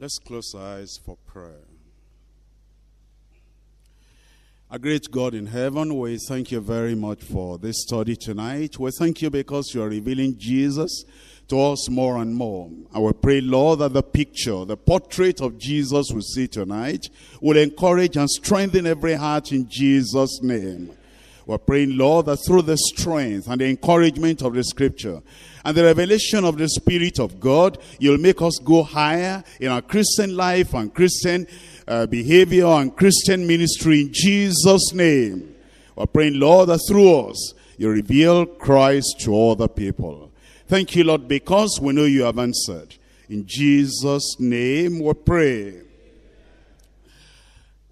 Let's close our eyes for prayer. A great God in heaven, we thank you very much for this study tonight. We thank you because you are revealing Jesus to us more and more. I will pray, Lord, that the picture, the portrait of Jesus we see tonight will encourage and strengthen every heart in Jesus' name. We're praying, Lord, that through the strength and the encouragement of the scripture and the revelation of the Spirit of God, you'll make us go higher in our Christian life and Christian uh, behavior and Christian ministry in Jesus' name. We're praying, Lord, that through us, you reveal Christ to other people. Thank you, Lord, because we know you have answered. In Jesus' name we pray.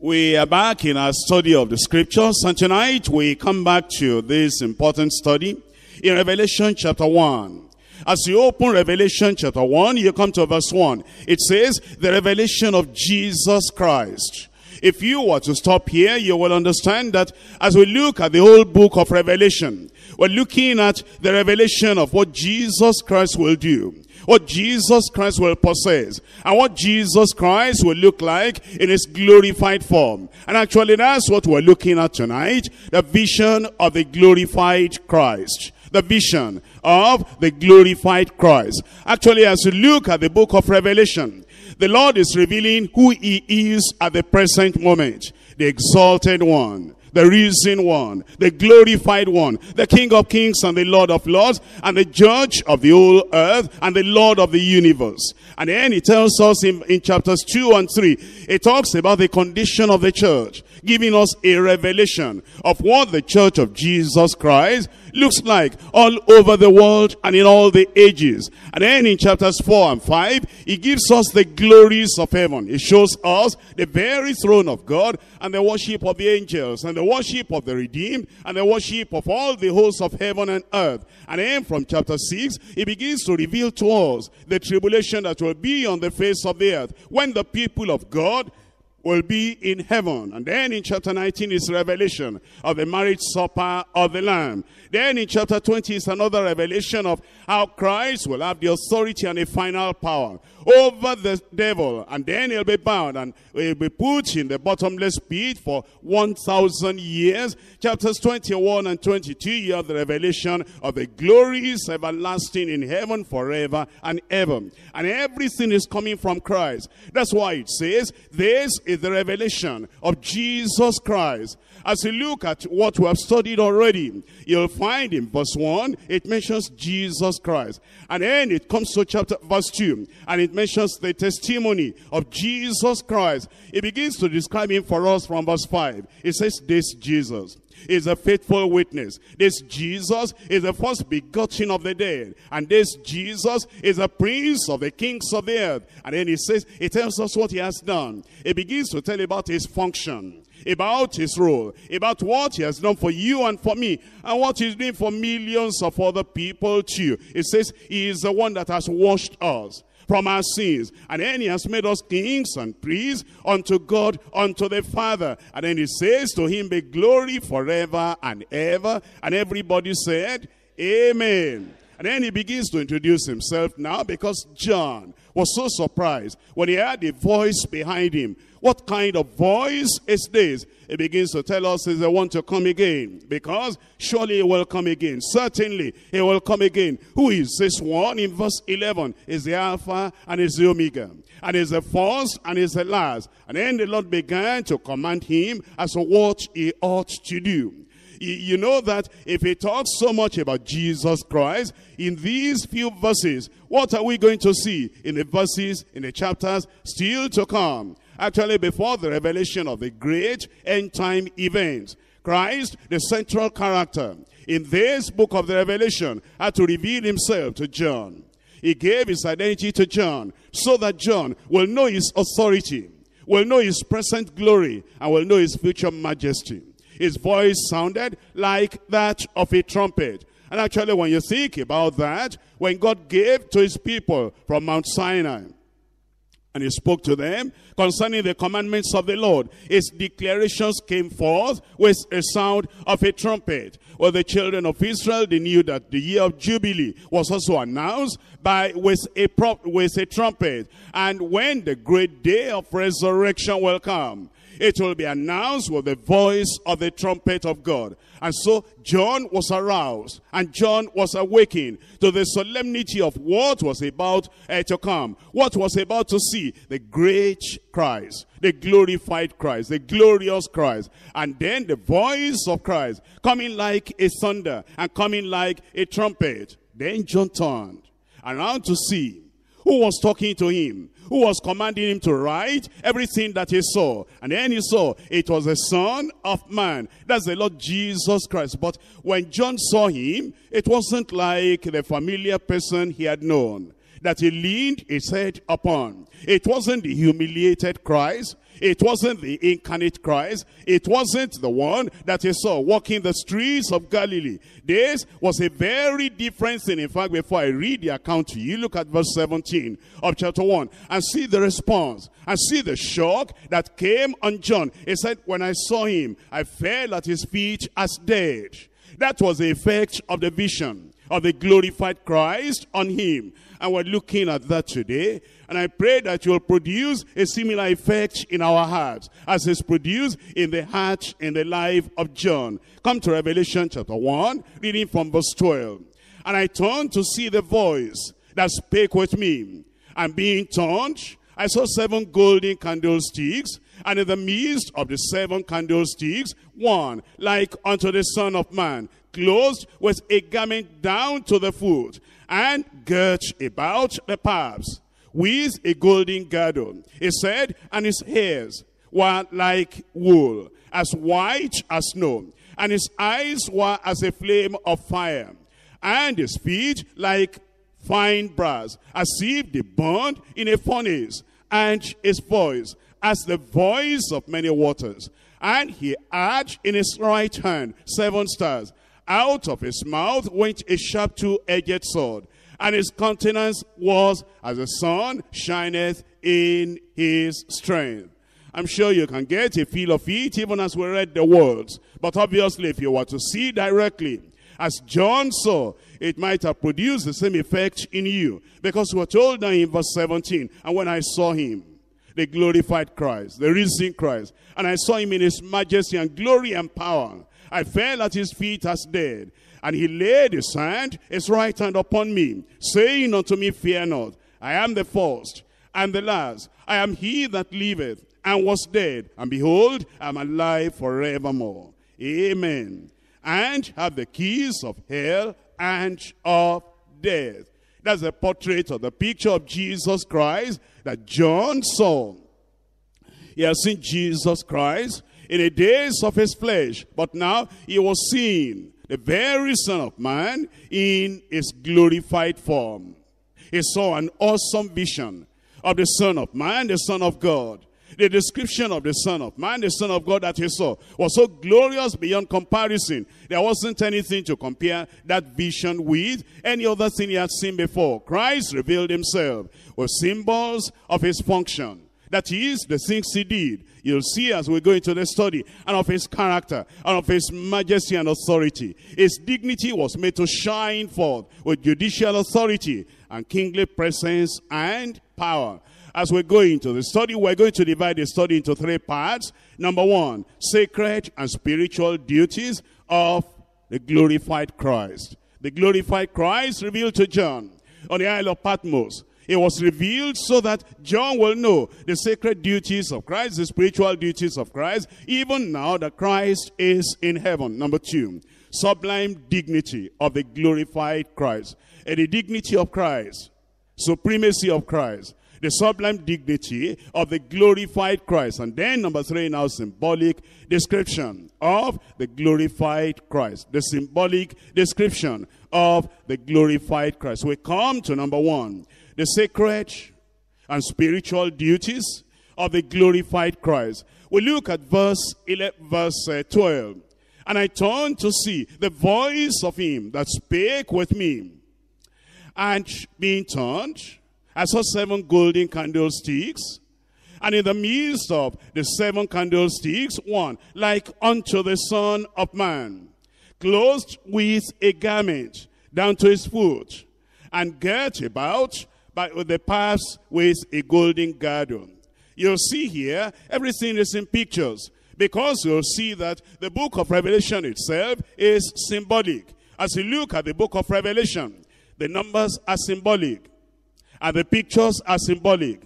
We are back in our study of the scriptures, and tonight we come back to this important study in Revelation chapter 1. As you open Revelation chapter 1, you come to verse 1. It says, the revelation of Jesus Christ. If you were to stop here, you will understand that as we look at the whole book of Revelation, we're looking at the revelation of what Jesus Christ will do what Jesus Christ will possess and what Jesus Christ will look like in his glorified form. And actually that's what we're looking at tonight, the vision of the glorified Christ. The vision of the glorified Christ. Actually, as you look at the book of Revelation, the Lord is revealing who he is at the present moment. The exalted one, the risen one, the glorified one, the King of kings and the Lord of lords, and the judge of the whole earth, and the Lord of the universe. And then he tells us in, in chapters 2 and 3, it talks about the condition of the church, giving us a revelation of what the church of Jesus Christ looks like all over the world and in all the ages. And then in chapters 4 and 5, he gives us the glories of heaven. He shows us the very throne of God and the worship of the angels and the worship of the redeemed and the worship of all the hosts of heaven and earth. And then from chapter 6, he begins to reveal to us the tribulation that will be on the face of the earth when the people of God will be in heaven. And then in chapter 19 is revelation of the marriage supper of the Lamb. Then in chapter 20 is another revelation of how Christ will have the authority and the final power over the devil. And then he'll be bound and he'll be put in the bottomless pit for 1,000 years. Chapters 21 and 22, you have the revelation of the glories everlasting in heaven forever and ever. And everything is coming from Christ. That's why it says, this is the revelation of Jesus Christ. As you look at what we have studied already, you'll find in verse 1, it mentions Jesus Christ. And then it comes to chapter verse 2, and it mentions the testimony of Jesus Christ. It begins to describe him for us from verse 5. It says, this Jesus is a faithful witness. This Jesus is the first begotten of the dead. And this Jesus is a prince of the kings of the earth. And then he says, he tells us what he has done. He begins to tell about his function about his role, about what he has done for you and for me, and what he's doing for millions of other people too. It says he is the one that has washed us from our sins. And then he has made us kings and priests unto God, unto the Father. And then he says, to him be glory forever and ever. And everybody said, Amen. And then he begins to introduce himself now because John was so surprised when he heard a voice behind him. What kind of voice is this? He begins to tell us he's the one to come again. Because surely he will come again. Certainly he will come again. Who is this one? In verse 11 is the Alpha and is the Omega. And is the first and is the last. And then the Lord began to command him as to what he ought to do. You know that if he talks so much about Jesus Christ, in these few verses, what are we going to see in the verses, in the chapters still to come? Actually, before the revelation of the great end time events, Christ, the central character, in this book of the Revelation, had to reveal himself to John. He gave his identity to John so that John will know his authority, will know his present glory, and will know his future majesty. His voice sounded like that of a trumpet. And actually, when you think about that, when God gave to his people from Mount Sinai, and he spoke to them concerning the commandments of the Lord. His declarations came forth with a sound of a trumpet. Well, the children of Israel, they knew that the year of Jubilee was also announced by with a, prop, with a trumpet. And when the great day of resurrection will come, it will be announced with the voice of the trumpet of God. And so John was aroused and John was awakened to the solemnity of what was about uh, to come. What was about to see the great Christ, the glorified Christ, the glorious Christ. And then the voice of Christ coming like a thunder and coming like a trumpet. Then John turned around to see who was talking to him who was commanding him to write everything that he saw. And then he saw it was the Son of Man. That's the Lord Jesus Christ. But when John saw him, it wasn't like the familiar person he had known that he leaned his head upon. It wasn't the humiliated Christ. It wasn't the incarnate Christ. It wasn't the one that he saw walking the streets of Galilee. This was a very different thing. In fact, before I read the account to you, look at verse 17 of chapter 1 and see the response and see the shock that came on John. He said, when I saw him, I fell at his feet as dead. That was the effect of the vision of the glorified Christ on him. And we're looking at that today. And I pray that you'll produce a similar effect in our hearts as is produced in the heart in the life of John. Come to Revelation chapter 1, reading from verse 12. And I turned to see the voice that spake with me. And being turned, I saw seven golden candlesticks, and in the midst of the seven candlesticks, one like unto the Son of Man, clothed with a garment down to the foot, and girt about the paps with a golden girdle. He said, and his hairs were like wool, as white as snow, and his eyes were as a flame of fire, and his feet like fine brass, as if they burned in a furnace, and his voice as the voice of many waters. And he had in his right hand seven stars. Out of his mouth went a sharp two-edged sword and his countenance was as the sun shineth in his strength. I'm sure you can get a feel of it even as we read the words. But obviously, if you were to see directly, as John saw, it might have produced the same effect in you. Because we're told now in verse 17, and when I saw him, the glorified Christ, the risen Christ, and I saw him in his majesty and glory and power, I fell at his feet as dead. And he laid his hand, his right hand upon me, saying unto me, Fear not, I am the first and the last. I am he that liveth and was dead, and behold, I am alive forevermore. Amen. And have the keys of hell and of death. That's a portrait of the picture of Jesus Christ that John saw. He has seen Jesus Christ in the days of his flesh, but now he was seen the very Son of Man in his glorified form. He saw an awesome vision of the Son of Man, the Son of God. The description of the Son of Man, the Son of God that he saw was so glorious beyond comparison. There wasn't anything to compare that vision with any other thing he had seen before. Christ revealed himself with symbols of his function. That is the things he did. You'll see as we go into the study and of his character and of his majesty and authority. His dignity was made to shine forth with judicial authority and kingly presence and power. As we go into the study, we're going to divide the study into three parts. Number one, sacred and spiritual duties of the glorified Christ. The glorified Christ revealed to John on the Isle of Patmos. It was revealed so that John will know the sacred duties of Christ, the spiritual duties of Christ, even now that Christ is in heaven. Number two, sublime dignity of the glorified Christ. And the dignity of Christ, supremacy of Christ, the sublime dignity of the glorified Christ. And then number three, now symbolic description of the glorified Christ. The symbolic description of the glorified Christ. We come to number one, the sacred and spiritual duties of the glorified Christ. We look at verse 11, verse uh, 12. And I turned to see the voice of him that spake with me. And being turned, I saw seven golden candlesticks. And in the midst of the seven candlesticks, one like unto the Son of Man, clothed with a garment down to his foot, and girt about by the paths with a golden garden. You'll see here, everything is in pictures, because you'll see that the book of Revelation itself is symbolic. As you look at the book of Revelation, the numbers are symbolic, and the pictures are symbolic.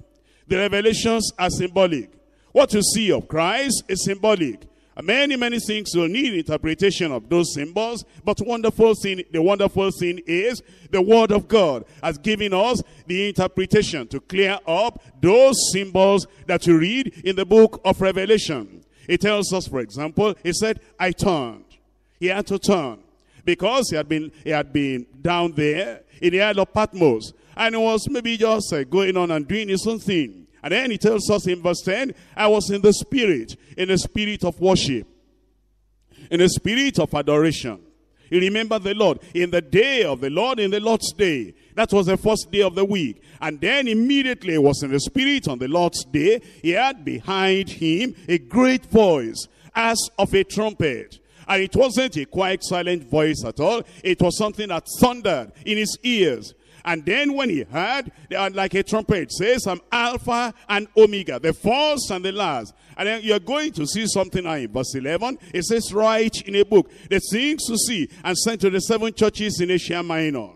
The revelations are symbolic. What you see of Christ is symbolic. Many, many things will need interpretation of those symbols, but wonderful thing, the wonderful thing is the word of God has given us the interpretation to clear up those symbols that you read in the book of Revelation. It tells us, for example, he said, I turned. He had to turn because he had been, he had been down there in the Isle of Patmos and he was maybe just uh, going on and doing his own thing. And then he tells us in verse 10, I was in the spirit, in the spirit of worship, in the spirit of adoration. You remember the Lord in the day of the Lord, in the Lord's day. That was the first day of the week. And then immediately was in the spirit on the Lord's day. He had behind him a great voice as of a trumpet. And it wasn't a quiet, silent voice at all. It was something that thundered in his ears. And then when he heard, uh, like a trumpet says, I'm Alpha and Omega, the first and the last. And then you're going to see something in verse 11. It says, write in a book the things to see and send to the seven churches in Asia Minor.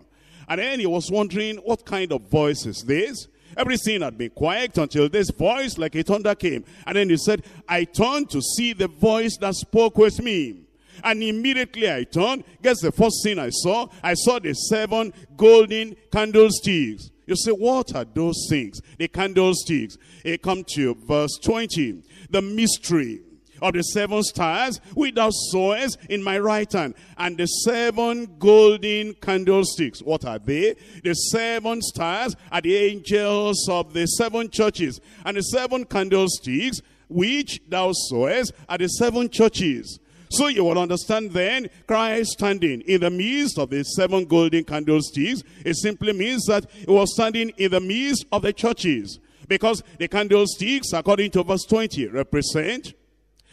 And then he was wondering, what kind of voice is this? Everything had been quiet until this voice like a thunder came. And then he said, I turned to see the voice that spoke with me. And immediately I turned. Guess the first thing I saw? I saw the seven golden candlesticks. You say, what are those things? The candlesticks. It come to verse 20. The mystery of the seven stars which thou sawest in my right hand, and the seven golden candlesticks. What are they? The seven stars are the angels of the seven churches, and the seven candlesticks which thou sawest are the seven churches. So you will understand then, Christ standing in the midst of the seven golden candlesticks, it simply means that he was standing in the midst of the churches. Because the candlesticks, according to verse 20, represent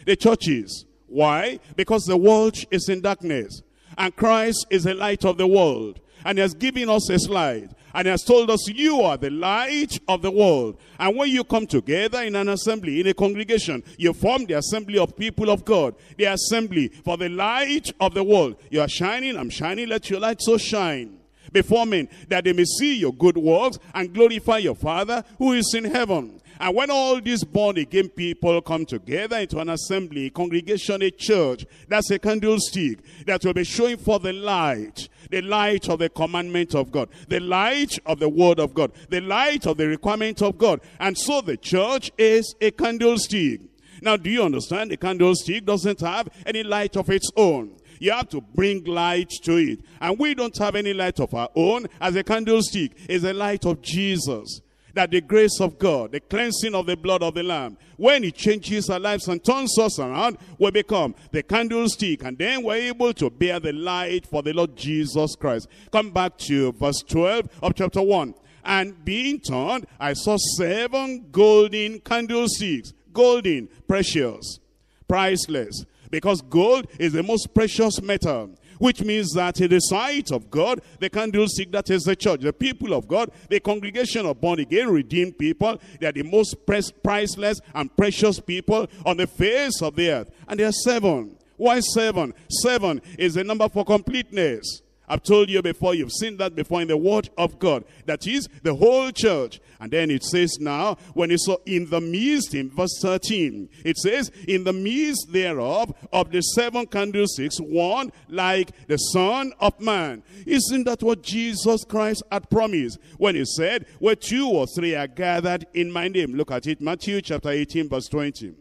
the churches. Why? Because the world is in darkness. And Christ is the light of the world. And he has given us his light. And he has told us, you are the light of the world. And when you come together in an assembly, in a congregation, you form the assembly of people of God. The assembly for the light of the world. You are shining, I'm shining, let your light so shine before men, that they may see your good works and glorify your Father who is in heaven. And when all these born again people come together into an assembly, a congregation, a church, that's a candlestick that will be showing for the light the light of the commandment of God, the light of the word of God, the light of the requirement of God. And so the church is a candlestick. Now, do you understand? The candlestick doesn't have any light of its own. You have to bring light to it. And we don't have any light of our own as a candlestick. It's the light of Jesus that the grace of God, the cleansing of the blood of the Lamb, when it changes our lives and turns us around, we become the candlestick. And then we're able to bear the light for the Lord Jesus Christ. Come back to verse 12 of chapter 1. And being turned, I saw seven golden candlesticks. Golden, precious, priceless. Because gold is the most precious metal which means that in the sight of God, the candlestick that is the church, the people of God, the congregation of born again, redeemed people, they are the most priceless and precious people on the face of the earth. And there are seven. Why seven? Seven is the number for completeness. I've told you before, you've seen that before in the word of God. That is the whole church. And then it says now, when you saw in the midst, in verse 13, it says, in the midst thereof, of the seven candlesticks, one like the Son of Man. Isn't that what Jesus Christ had promised when he said, where two or three are gathered in my name? Look at it, Matthew chapter 18, verse 20.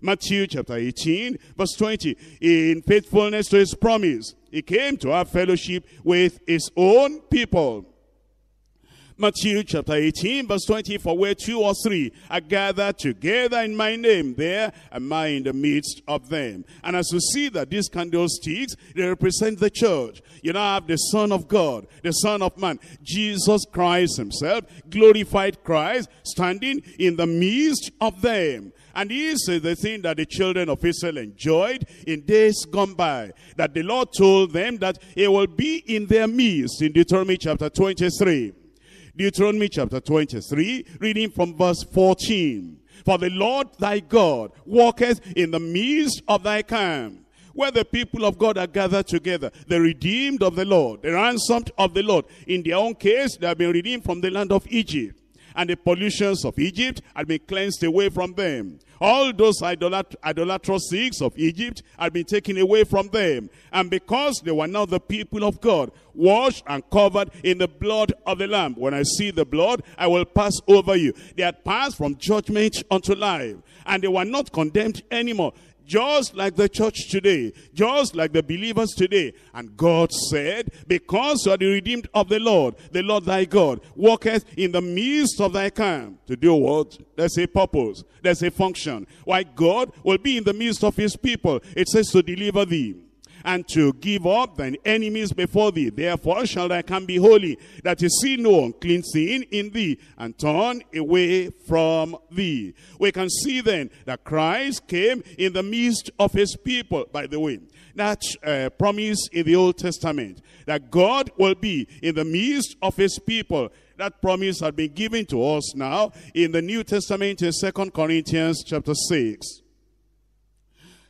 Matthew chapter 18, verse 20. In faithfulness to his promise, he came to have fellowship with his own people. Matthew chapter 18 verse 20, for where two or three are gathered together in my name, there am I in the midst of them. And as you see that these candlesticks, they represent the church. You now have the Son of God, the Son of Man, Jesus Christ himself, glorified Christ, standing in the midst of them. And this is uh, the thing that the children of Israel enjoyed in days gone by. That the Lord told them that he will be in their midst in Deuteronomy chapter 23. Deuteronomy chapter 23, reading from verse 14. For the Lord thy God walketh in the midst of thy camp, where the people of God are gathered together, the redeemed of the Lord, the ransomed of the Lord. In their own case, they have been redeemed from the land of Egypt and the pollutions of Egypt had been cleansed away from them. All those idolat idolatrous things of Egypt had been taken away from them. And because they were now the people of God, washed and covered in the blood of the Lamb. When I see the blood, I will pass over you. They had passed from judgment unto life. And they were not condemned anymore just like the church today, just like the believers today. And God said, because you are the redeemed of the Lord, the Lord thy God, walketh in the midst of thy camp. To do what? There's a purpose. There's a function. Why God will be in the midst of his people. It says to deliver thee and to give up thine enemies before thee. Therefore shall thy camp be holy, that he see no unclean thing in thee, and turn away from thee. We can see then that Christ came in the midst of his people. By the way, that uh, promise in the Old Testament, that God will be in the midst of his people. That promise had been given to us now in the New Testament in Second Corinthians chapter 6.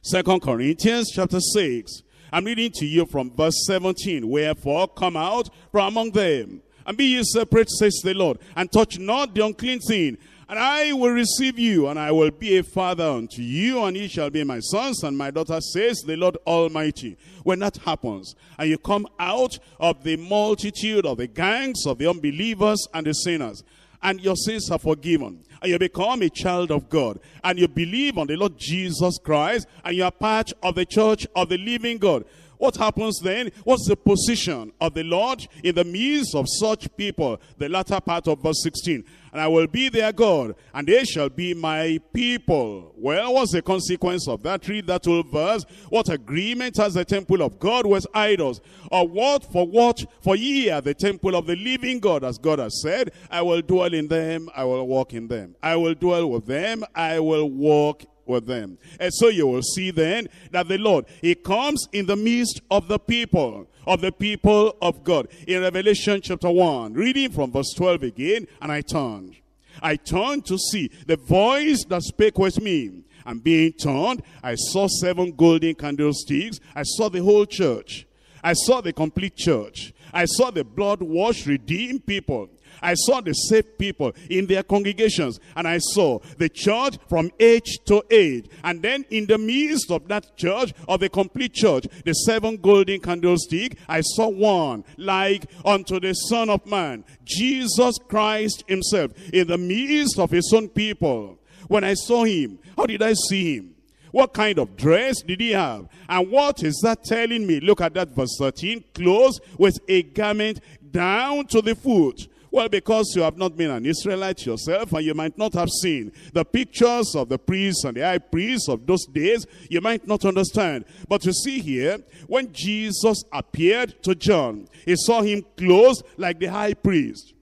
Second Corinthians chapter 6. I'm reading to you from verse 17. Wherefore come out from among them, and be ye separate, says the Lord, and touch not the unclean thing. And I will receive you, and I will be a father unto you, and ye shall be my sons and my daughters, says the Lord Almighty. When that happens, and you come out of the multitude of the gangs of the unbelievers and the sinners, and your sins are forgiven, and you become a child of God, and you believe on the Lord Jesus Christ, and you are part of the church of the living God. What happens then? What's the position of the Lord in the midst of such people? The latter part of verse 16 and I will be their God, and they shall be my people. Well, what's the consequence of that? Read that whole verse. What agreement has the temple of God with idols? Or what for what? For ye are the temple of the living God, as God has said, I will dwell in them, I will walk in them. I will dwell with them, I will walk with them. And so you will see then that the Lord, He comes in the midst of the people, of the people of God. In Revelation chapter 1, reading from verse 12 again, and I turned. I turned to see the voice that spake with me. And being turned, I saw seven golden candlesticks. I saw the whole church. I saw the complete church. I saw the blood-washed, redeemed people. I saw the saved people in their congregations and I saw the church from age to age. And then in the midst of that church, of the complete church, the seven golden candlestick, I saw one like unto the Son of Man, Jesus Christ himself, in the midst of his own people. When I saw him, how did I see him? What kind of dress did he have? And what is that telling me? Look at that verse 13. Clothes with a garment down to the foot well, because you have not been an Israelite yourself and you might not have seen the pictures of the priests and the high priests of those days, you might not understand. But you see here, when Jesus appeared to John, he saw him clothed like the high priest.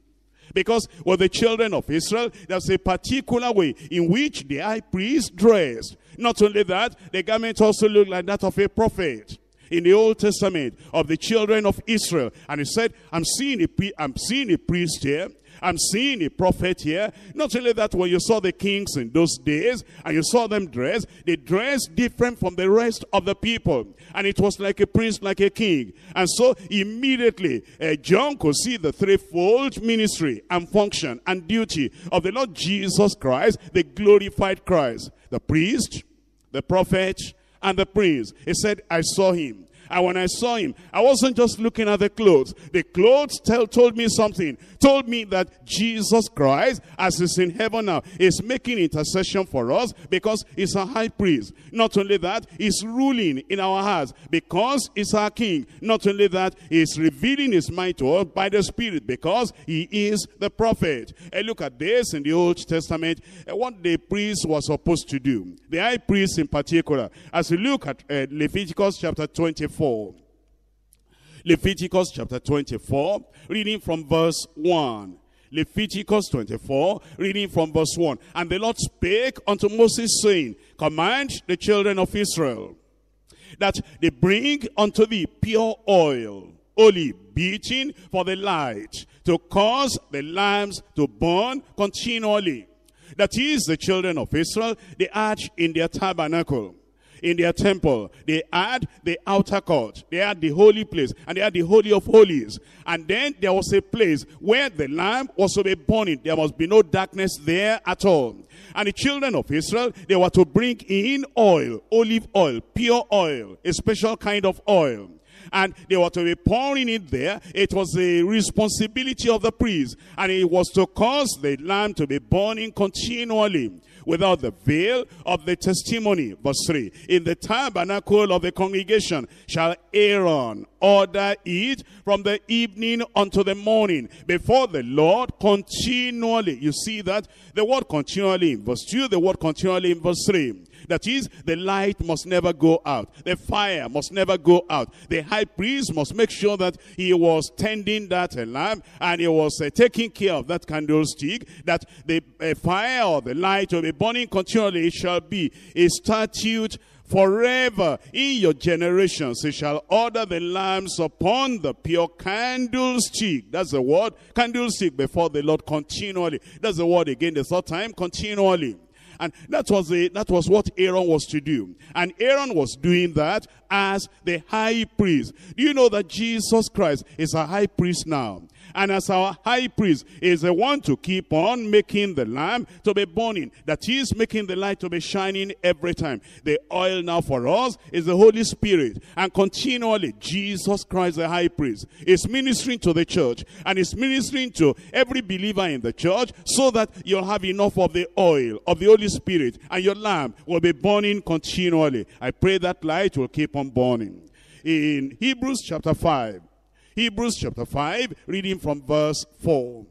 Because with the children of Israel, there's a particular way in which the high priest dressed. Not only that, the garment also looked like that of a prophet in the Old Testament of the children of Israel. And he said, I'm seeing a, I'm seeing a priest here. I'm seeing a prophet here. Not only that, when you saw the kings in those days and you saw them dress, they dressed different from the rest of the people. And it was like a prince, like a king. And so immediately, uh, John could see the threefold ministry and function and duty of the Lord Jesus Christ, the glorified Christ. The priest, the prophet, and the prince. He said, I saw him. And when I saw him, I wasn't just looking at the clothes. The clothes tell, told me something. Told me that Jesus Christ, as is in heaven now, is making intercession for us because he's a high priest. Not only that, he's ruling in our hearts because he's our king. Not only that, he's revealing his mind to us by the Spirit because he is the prophet. And look at this in the Old Testament, what the priest was supposed to do. The high priest in particular. As we look at uh, Leviticus chapter 24. Leviticus chapter 24, reading from verse 1. Leviticus 24, reading from verse 1. And the Lord spake unto Moses, saying, Command the children of Israel that they bring unto thee pure oil, olive, beaten for the light, to cause the lamps to burn continually. That is the children of Israel, they arch in their tabernacle in their temple. They had the outer court. They had the holy place. And they had the holy of holies. And then there was a place where the lamb was to be burning. There must be no darkness there at all. And the children of Israel, they were to bring in oil, olive oil, pure oil, a special kind of oil and they were to be pouring it there. It was the responsibility of the priest, and it was to cause the lamb to be burning continually without the veil of the testimony. Verse 3. In the tabernacle of the congregation shall Aaron order it from the evening unto the morning before the Lord continually. You see that? The word continually in verse 2, the word continually in verse 3. That is, the light must never go out. The fire must never go out. The high priest must make sure that he was tending that lamp and he was uh, taking care of that candlestick, that the uh, fire or the light will be burning continually. It shall be a statute forever in your generations. He shall order the lamps upon the pure candlestick. That's the word. Candlestick before the Lord continually. That's the word again the third time. Continually. And that was, the, that was what Aaron was to do. And Aaron was doing that as the high priest. Do you know that Jesus Christ is a high priest now? And as our high priest is the one to keep on making the lamp to be burning. That is making the light to be shining every time. The oil now for us is the Holy Spirit. And continually, Jesus Christ, the high priest, is ministering to the church. And is ministering to every believer in the church so that you'll have enough of the oil of the Holy Spirit. And your lamp will be burning continually. I pray that light will keep on burning. In Hebrews chapter 5, Hebrews chapter 5, reading from verse 4.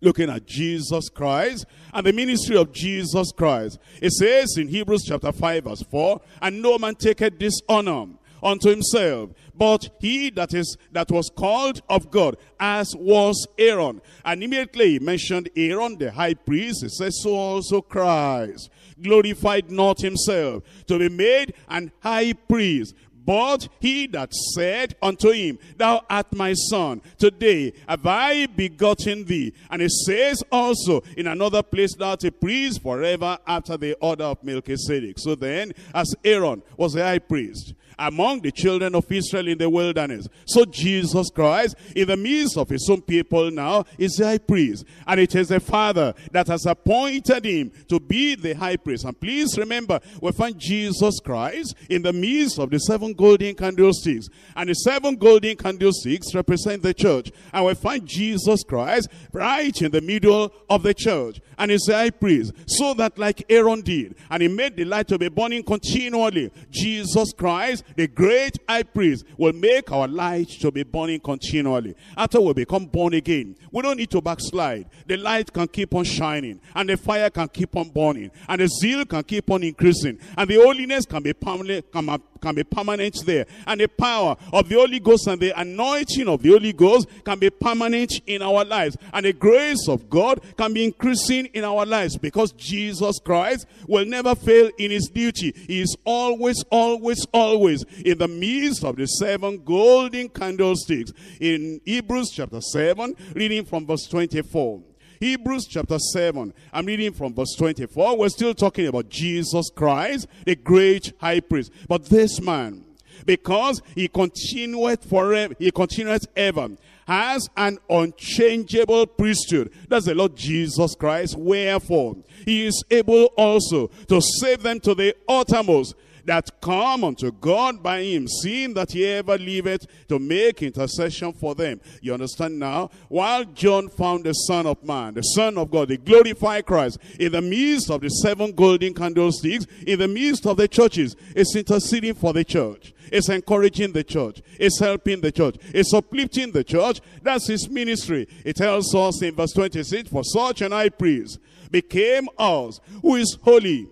Looking at Jesus Christ and the ministry of Jesus Christ. It says in Hebrews chapter 5 verse 4, And no man taketh dishonor unto himself, but he that is that was called of God, as was Aaron. And immediately he mentioned Aaron, the high priest. He says, so also Christ glorified not himself to be made an high priest, but he that said unto him, Thou art my son, today have I begotten thee. And it says also in another place, Thou art a priest forever after the order of Melchizedek. So then, as Aaron was the high priest, among the children of Israel in the wilderness. So Jesus Christ, in the midst of his own people now, is the high priest. And it is the Father that has appointed him to be the high priest. And please remember, we find Jesus Christ in the midst of the seven golden candlesticks. And the seven golden candlesticks represent the church. And we find Jesus Christ right in the middle of the church. And he's the high priest. So that like Aaron did, and he made the light to be burning continually, Jesus Christ the great high priest, will make our light to be burning continually. After we become born again, we don't need to backslide. The light can keep on shining, and the fire can keep on burning, and the zeal can keep on increasing, and the holiness can be permanent, can can be permanent there. And the power of the Holy Ghost and the anointing of the Holy Ghost can be permanent in our lives. And the grace of God can be increasing in our lives because Jesus Christ will never fail in his duty. He is always, always, always in the midst of the seven golden candlesticks. In Hebrews chapter 7, reading from verse 24. Hebrews chapter 7. I'm reading from verse 24. We're still talking about Jesus Christ, the great high priest. But this man, because he continued forever, he continued ever, has an unchangeable priesthood. That's the Lord Jesus Christ. Wherefore, he is able also to save them to the uttermost that come unto God by him, seeing that he ever liveth to make intercession for them. You understand now? While John found the Son of Man, the Son of God, the glorified Christ, in the midst of the seven golden candlesticks, in the midst of the churches, is interceding for the church. It's encouraging the church. It's helping the church. It's uplifting the church. That's his ministry. It tells us in verse 26, For such an high priest became us, who is holy,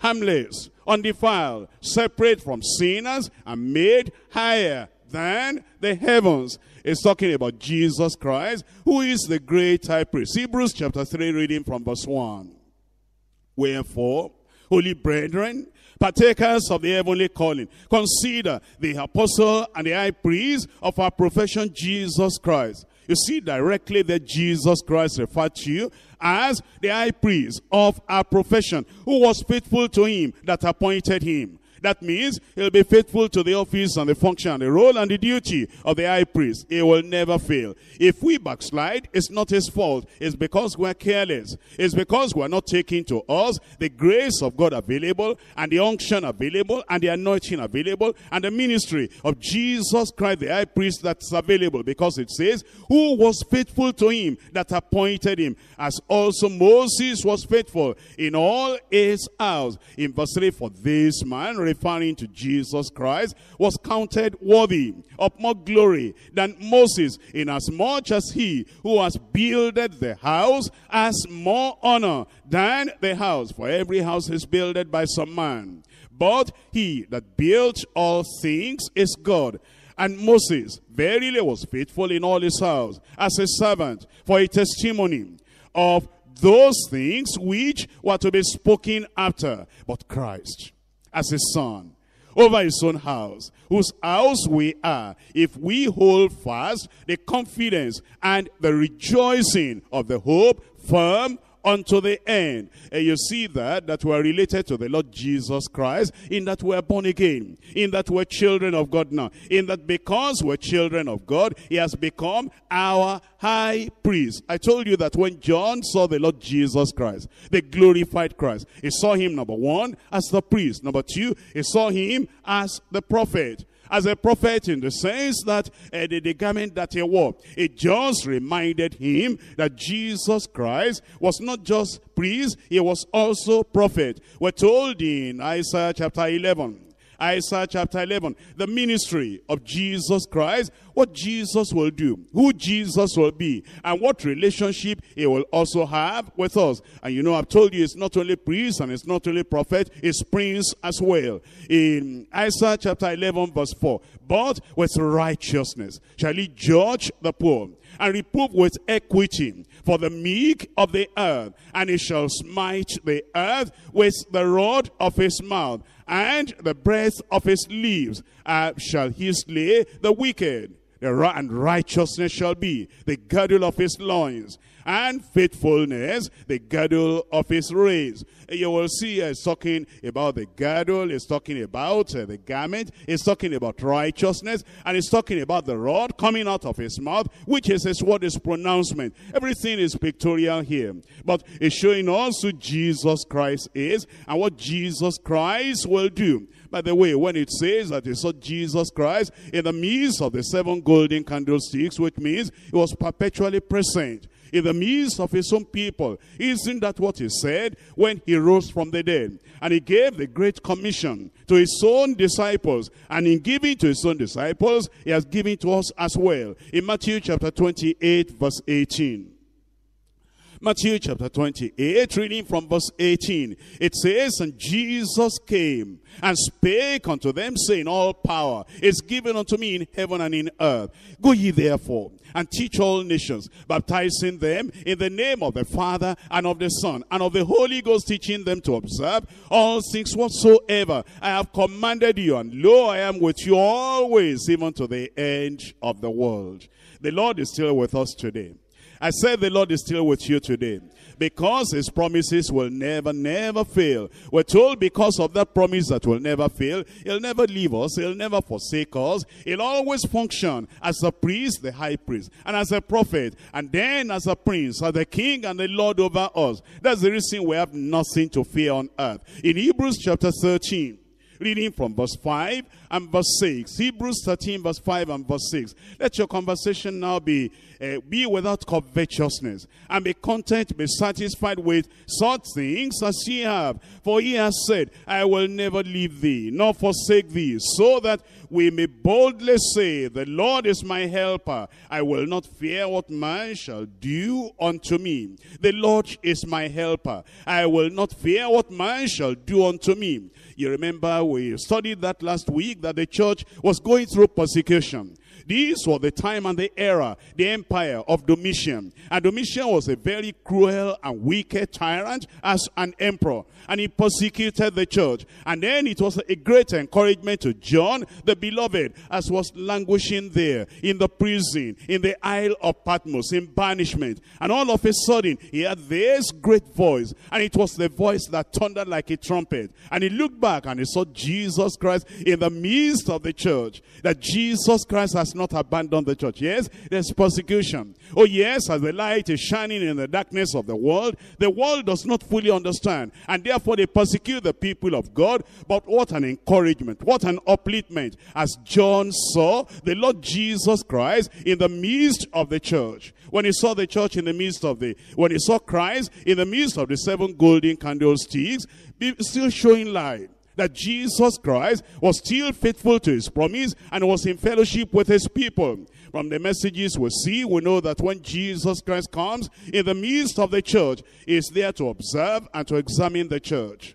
harmless, undefiled, separate from sinners, and made higher than the heavens. It's talking about Jesus Christ, who is the great high priest. Hebrews chapter 3, reading from verse 1. Wherefore, holy brethren, partakers of the heavenly calling, consider the apostle and the high priest of our profession, Jesus Christ. You see directly that Jesus Christ referred to you as the high priest of our profession, who was faithful to him that appointed him. That means he'll be faithful to the office and the function, and the role and the duty of the high priest. He will never fail. If we backslide, it's not his fault. It's because we're careless. It's because we're not taking to us the grace of God available, and the unction available, and the anointing available, and the ministry of Jesus Christ, the high priest that's available. Because it says, who was faithful to him that appointed him, as also Moses was faithful in all his house. In verse 3, for this man referring to Jesus Christ, was counted worthy of more glory than Moses, inasmuch as he who has builded the house has more honor than the house. For every house is builded by some man. But he that built all things is God. And Moses verily was faithful in all his house as a servant for a testimony of those things which were to be spoken after. But Christ as a son over his own house, whose house we are, if we hold fast the confidence and the rejoicing of the hope firm unto the end. And you see that, that we're related to the Lord Jesus Christ, in that we're born again, in that we're children of God now, in that because we're children of God, he has become our high priest. I told you that when John saw the Lord Jesus Christ, the glorified Christ, he saw him, number one, as the priest. Number two, he saw him as the prophet as a prophet in the sense that uh, the, the garment that he wore, it just reminded him that Jesus Christ was not just priest, he was also prophet. We're told in Isaiah chapter 11, Isaiah chapter 11, the ministry of Jesus Christ, what Jesus will do, who Jesus will be, and what relationship he will also have with us. And you know, I've told you it's not only priest and it's not only prophet, it's prince as well. In Isaiah chapter 11 verse 4, but with righteousness shall he judge the poor and reprove with equity for the meek of the earth, and he shall smite the earth with the rod of his mouth, and the breath of his lips uh, shall he slay the wicked. The and righteousness shall be the girdle of his loins, and faithfulness, the girdle of his race. You will see uh, talking about the girdle, it's talking about uh, the garment, it's talking about righteousness, and it's talking about the rod coming out of his mouth, which is his word, his pronouncement. Everything is pictorial here. But it's showing us who Jesus Christ is and what Jesus Christ will do. By the way, when it says that he saw Jesus Christ in the midst of the seven golden candlesticks, which means he was perpetually present in the midst of his own people. Isn't that what he said when he rose from the dead? And he gave the great commission to his own disciples. And in giving to his own disciples, he has given to us as well. In Matthew chapter 28 verse 18. Matthew chapter 28, reading from verse 18. It says, And Jesus came and spake unto them, saying, All power is given unto me in heaven and in earth. Go ye therefore and teach all nations, baptizing them in the name of the Father and of the Son and of the Holy Ghost, teaching them to observe all things whatsoever I have commanded you. And lo, I am with you always, even to the end of the world. The Lord is still with us today. I said the Lord is still with you today because his promises will never, never fail. We're told because of that promise that will never fail, he'll never leave us, he'll never forsake us. He'll always function as a priest, the high priest, and as a prophet, and then as a prince, as the king and the Lord over us. That's the reason we have nothing to fear on earth. In Hebrews chapter 13, reading from verse 5 and verse 6. Hebrews 13 verse 5 and verse 6. Let your conversation now be, uh, be without covetousness and be content, be satisfied with such things as ye have. For he has said, I will never leave thee, nor forsake thee, so that we may boldly say, The Lord is my helper. I will not fear what man shall do unto me. The Lord is my helper. I will not fear what man shall do unto me. You remember we studied that last week that the church was going through persecution. This was the time and the era, the empire of Domitian. And Domitian was a very cruel and wicked tyrant as an emperor. And he persecuted the church. And then it was a great encouragement to John, the beloved, as was languishing there in the prison, in the Isle of Patmos, in banishment. And all of a sudden, he had this great voice. And it was the voice that thundered like a trumpet. And he looked back and he saw Jesus Christ in the midst of the church. That Jesus Christ has not abandoned the church. Yes, there's persecution. Oh yes, as the light is shining in the darkness of the world, the world does not fully understand. And therefore they persecute the people of God. But what an encouragement, what an upliftment. As John saw the Lord Jesus Christ in the midst of the church. When he saw the church in the midst of the, when he saw Christ in the midst of the seven golden candlesticks, still showing light that Jesus Christ was still faithful to his promise and was in fellowship with his people. From the messages we see, we know that when Jesus Christ comes in the midst of the church, he is there to observe and to examine the church.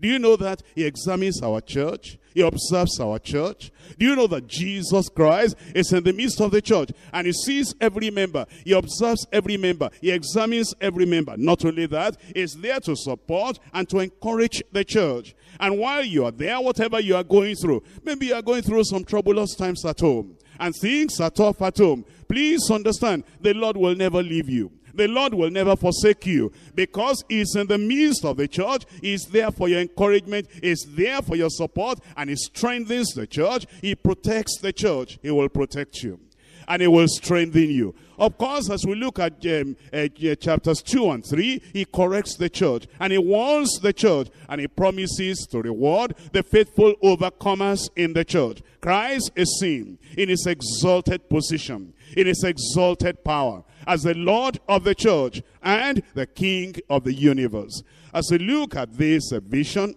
Do you know that he examines our church? He observes our church. Do you know that Jesus Christ is in the midst of the church and he sees every member. He observes every member. He examines every member. Not only that, he's there to support and to encourage the church. And while you are there, whatever you are going through, maybe you are going through some troublous times at home and things are tough at home. Please understand, the Lord will never leave you. The Lord will never forsake you because He's in the midst of the church. He's there for your encouragement. He's there for your support and He strengthens the church. He protects the church. He will protect you and He will strengthen you. Of course, as we look at um, uh, chapters 2 and 3, he corrects the church and he warns the church and he promises to reward the faithful overcomers in the church. Christ is seen in his exalted position, in his exalted power as the Lord of the church and the King of the universe. As we look at this vision,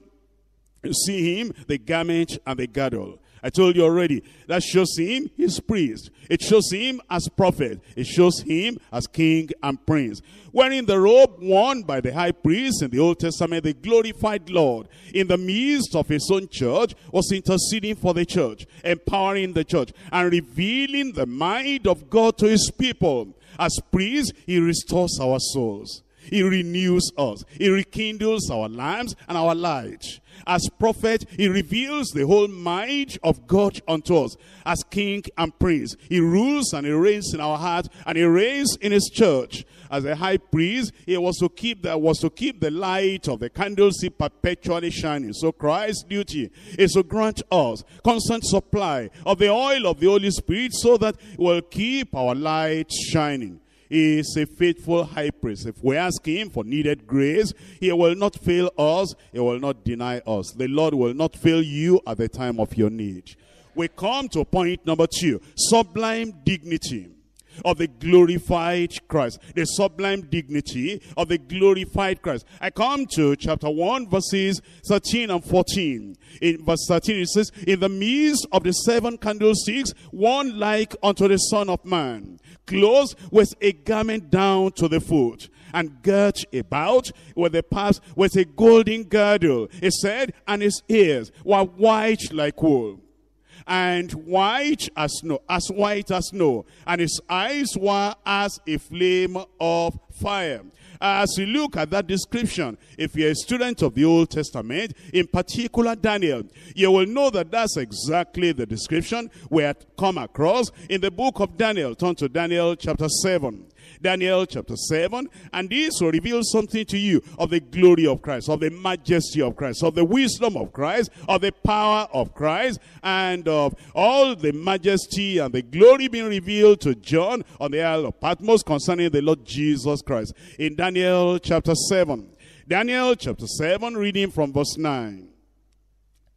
you see him, the garment and the girdle. I told you already, that shows him his priest. It shows him as prophet. It shows him as king and prince. Wearing the robe worn by the high priest in the Old Testament, the glorified Lord, in the midst of his own church, was interceding for the church, empowering the church, and revealing the mind of God to his people. As priest, he restores our souls. He renews us. He rekindles our lamps and our light. As prophet, he reveals the whole might of God unto us. As king and prince, he rules and he reigns in our heart and he reigns in his church. As a high priest, he was to keep the, was to keep the light of the candlestick perpetually shining. So Christ's duty is to grant us constant supply of the oil of the Holy Spirit so that we'll keep our light shining is a faithful high priest. If we ask him for needed grace, he will not fail us. He will not deny us. The Lord will not fail you at the time of your need. We come to point number two, sublime dignity of the glorified Christ. The sublime dignity of the glorified Christ. I come to chapter 1 verses 13 and 14. In verse 13 it says, In the midst of the seven candlesticks, one like unto the Son of Man, clothed with a garment down to the foot and girt about with the paps with a golden girdle. It said, and his ears were white like wool and white as snow, as white as snow, and his eyes were as a flame of fire. As you look at that description, if you're a student of the Old Testament, in particular Daniel, you will know that that's exactly the description we had come across in the book of Daniel. Turn to Daniel chapter 7. Daniel chapter 7. And this will reveal something to you of the glory of Christ, of the majesty of Christ, of the wisdom of Christ, of the power of Christ, and of all the majesty and the glory being revealed to John on the Isle of Patmos concerning the Lord Jesus Christ. In Daniel chapter 7. Daniel chapter 7, reading from verse 9.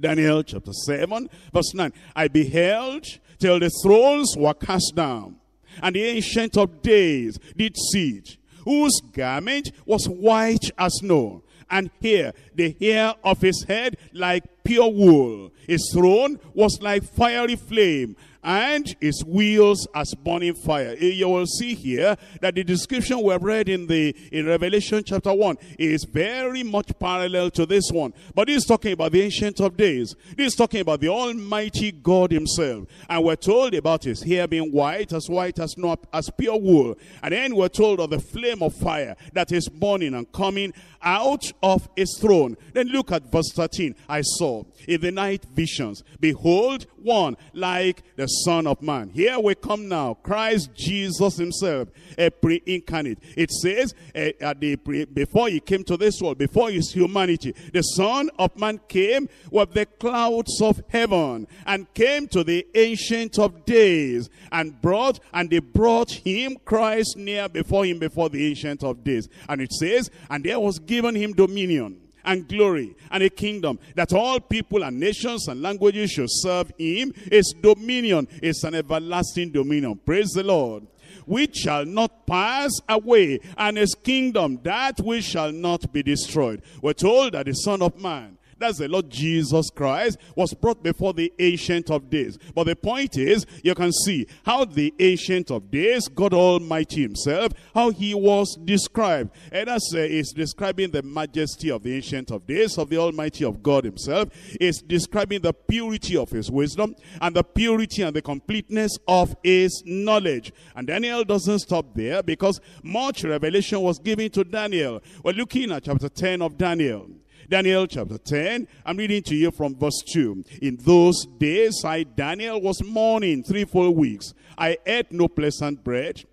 Daniel chapter 7, verse 9. I beheld till the thrones were cast down, and the ancient of days did sit, whose garment was white as snow, and here the hair of his head like pure wool. His throne was like fiery flame, and his wheels as burning fire. Eh, you will see here that the description we have read in the in Revelation chapter 1 is very much parallel to this one. But he's talking about the ancient of days. This is talking about the almighty God himself. And we're told about his hair being white, as white as not as pure wool. And then we're told of the flame of fire that is burning and coming out of his throne. Then look at verse 13. I saw in the night visions, behold, one like the Son of Man. Here we come now. Christ Jesus himself, a pre-incarnate. It says, uh, pre before he came to this world, before his humanity, the Son of Man came with the clouds of heaven and came to the ancient of days and brought, and they brought him, Christ, near before him, before the ancient of days. And it says, and there was given him dominion and glory and a kingdom that all people and nations and languages should serve him. His dominion is an everlasting dominion. Praise the Lord. Which shall not pass away, and his kingdom that which shall not be destroyed. We're told that the Son of Man that's the Lord Jesus Christ was brought before the Ancient of Days. But the point is, you can see how the Ancient of Days, God Almighty himself, how he was described. And as uh, is describing the majesty of the Ancient of Days, of the Almighty of God himself, is describing the purity of his wisdom and the purity and the completeness of his knowledge. And Daniel doesn't stop there because much revelation was given to Daniel. We're looking at chapter 10 of Daniel. Daniel chapter 10, I'm reading to you from verse 2. In those days, I, Daniel, was mourning three full weeks. I ate no pleasant bread,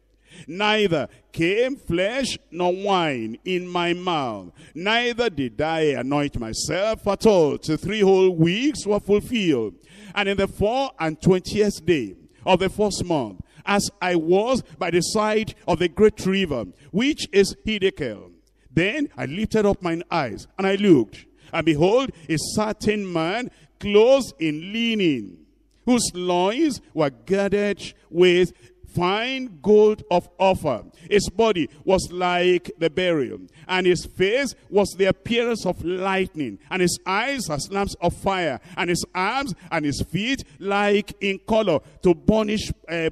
neither came flesh nor wine in my mouth. Neither did I anoint myself at all till three whole weeks were fulfilled. And in the four and twentieth day of the first month, as I was by the side of the great river, which is Hiddekel, then I lifted up mine eyes, and I looked, and behold, a certain man clothed in linen, whose loins were girded with fine gold of Ophir. His body was like the beryl, and his face was the appearance of lightning, and his eyes as lamps of fire, and his arms and his feet like in color to burnish, uh,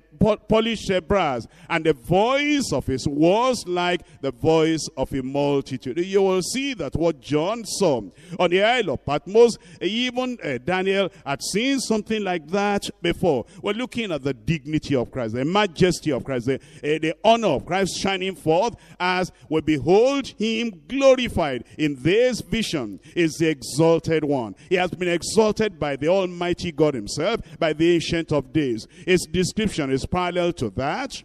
polish uh, brass, and the voice of his was like the voice of a multitude. You will see that what John saw on the Isle of Patmos, even uh, Daniel had seen something like that before. We're looking at the dignity of Christ, the majesty of Christ, the, uh, the honor of Christ shining forth as we behold him glorified in this vision is the exalted one. He has been exalted by the Almighty God himself, by the Ancient of Days. His description is parallel to that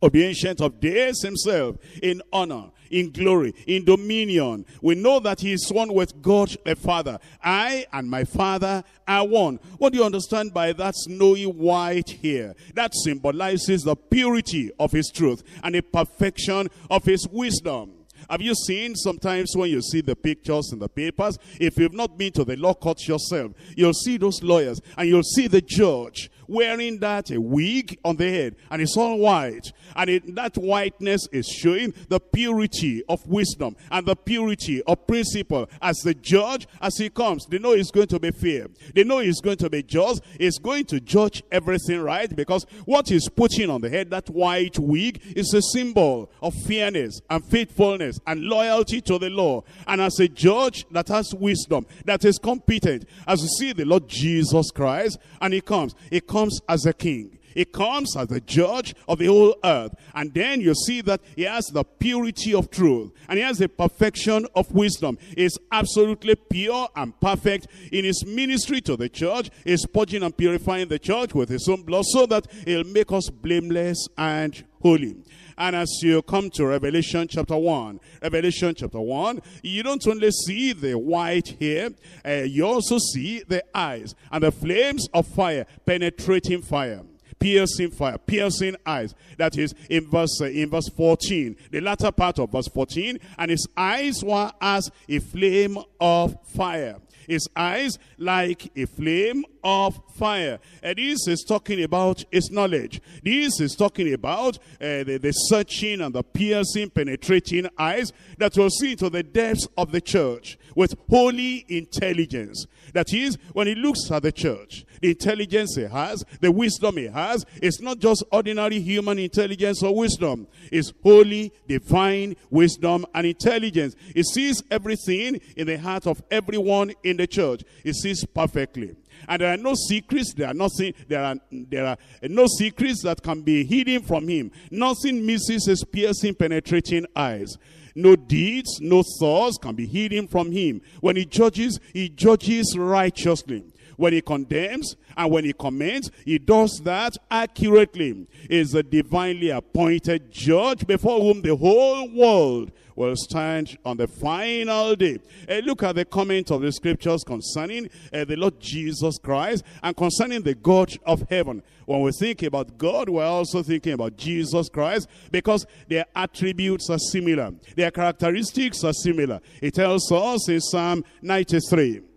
of the Ancient of Days himself in honor, in glory, in dominion. We know that he is one with God the Father. I and my Father are one. What do you understand by that snowy white here? That symbolizes the purity of his truth and the perfection of his wisdom. Have you seen sometimes when you see the pictures in the papers, if you've not been to the law courts yourself, you'll see those lawyers and you'll see the judge wearing that a wig on the head and it's all white. And it, that whiteness is showing the purity of wisdom and the purity of principle. As the judge as he comes they know he's going to be fair. They know he's going to be just. He's going to judge everything right because what he's putting on the head that white wig is a symbol of fairness and faithfulness and loyalty to the law. And as a judge that has wisdom that is competent as you see the Lord Jesus Christ and he comes he comes comes as a king. He comes as the judge of the whole earth. And then you see that he has the purity of truth. And he has the perfection of wisdom. He's absolutely pure and perfect in his ministry to the church. He's purging and purifying the church with his own blood so that he'll make us blameless and holy. And as you come to Revelation chapter 1, Revelation chapter 1, you don't only see the white hair, uh, you also see the eyes and the flames of fire, penetrating fire piercing fire, piercing eyes. That is in verse, uh, in verse 14, the latter part of verse 14. And his eyes were as a flame of fire his eyes like a flame of fire. And this is talking about his knowledge. This is talking about uh, the, the searching and the piercing, penetrating eyes that will see into the depths of the church with holy intelligence. That is, when he looks at the church, the intelligence he has, the wisdom he has, it's not just ordinary human intelligence or wisdom. It's holy, divine wisdom and intelligence. He sees everything in the heart of everyone in the church. He sees perfectly. And there are no secrets, there are nothing, there are there are no secrets that can be hidden from him. Nothing misses his piercing, penetrating eyes. No deeds, no thoughts can be hidden from him. When he judges, he judges righteously. When he condemns and when he comments, he does that accurately. Is a divinely appointed judge before whom the whole world will stand on the final day. Uh, look at the comment of the scriptures concerning uh, the Lord Jesus Christ and concerning the God of heaven. When we think about God, we're also thinking about Jesus Christ because their attributes are similar. Their characteristics are similar. It tells us in Psalm 93.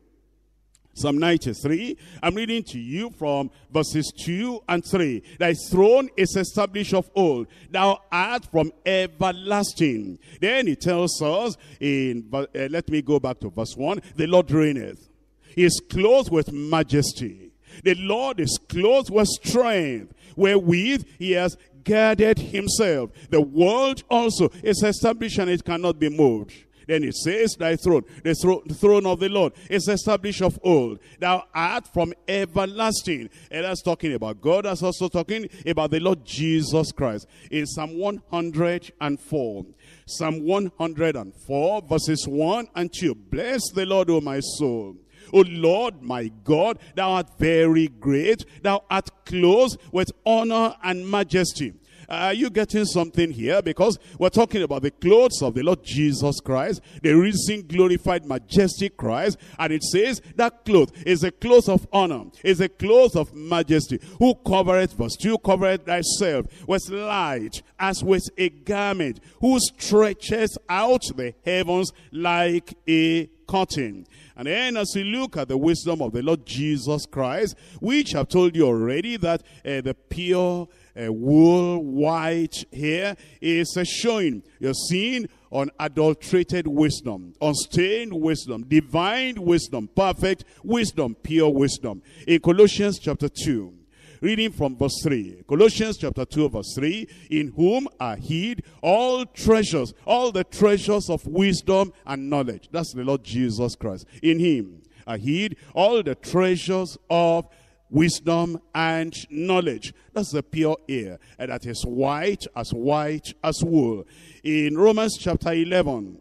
Psalm 93, I'm reading to you from verses 2 and 3. Thy throne is established of old. Thou art from everlasting. Then he tells us in, uh, let me go back to verse 1. The Lord reigneth. He is clothed with majesty. The Lord is clothed with strength, wherewith he has guarded himself. The world also is established and it cannot be moved. Then it says, Thy throne, the, thro throne of the Lord, is established of old. Thou art from everlasting. And that's talking about God. That's also talking about the Lord Jesus Christ. In Psalm 104, Psalm 104, verses 1 and 2. Bless the Lord, O my soul. O Lord, my God, thou art very great. Thou art clothed with honor and majesty. Are you getting something here? Because we're talking about the clothes of the Lord Jesus Christ, the risen, glorified, majestic Christ. And it says that cloth is a cloth of honor, is a cloth of majesty. Who covereth, verse 2, covereth thyself with light as with a garment, who stretches out the heavens like a curtain. And then as we look at the wisdom of the Lord Jesus Christ, which I've told you already that uh, the pure uh, wool white hair is uh, showing. You're seeing unadulterated wisdom, unstained wisdom, divine wisdom, perfect wisdom, pure wisdom. In Colossians chapter 2, reading from verse 3. Colossians chapter 2 verse 3. In whom are hid all treasures, all the treasures of wisdom and knowledge. That's the Lord Jesus Christ. In him are hid all the treasures of wisdom and knowledge. That's the pure air. And that is white as white as wool. In Romans chapter 11,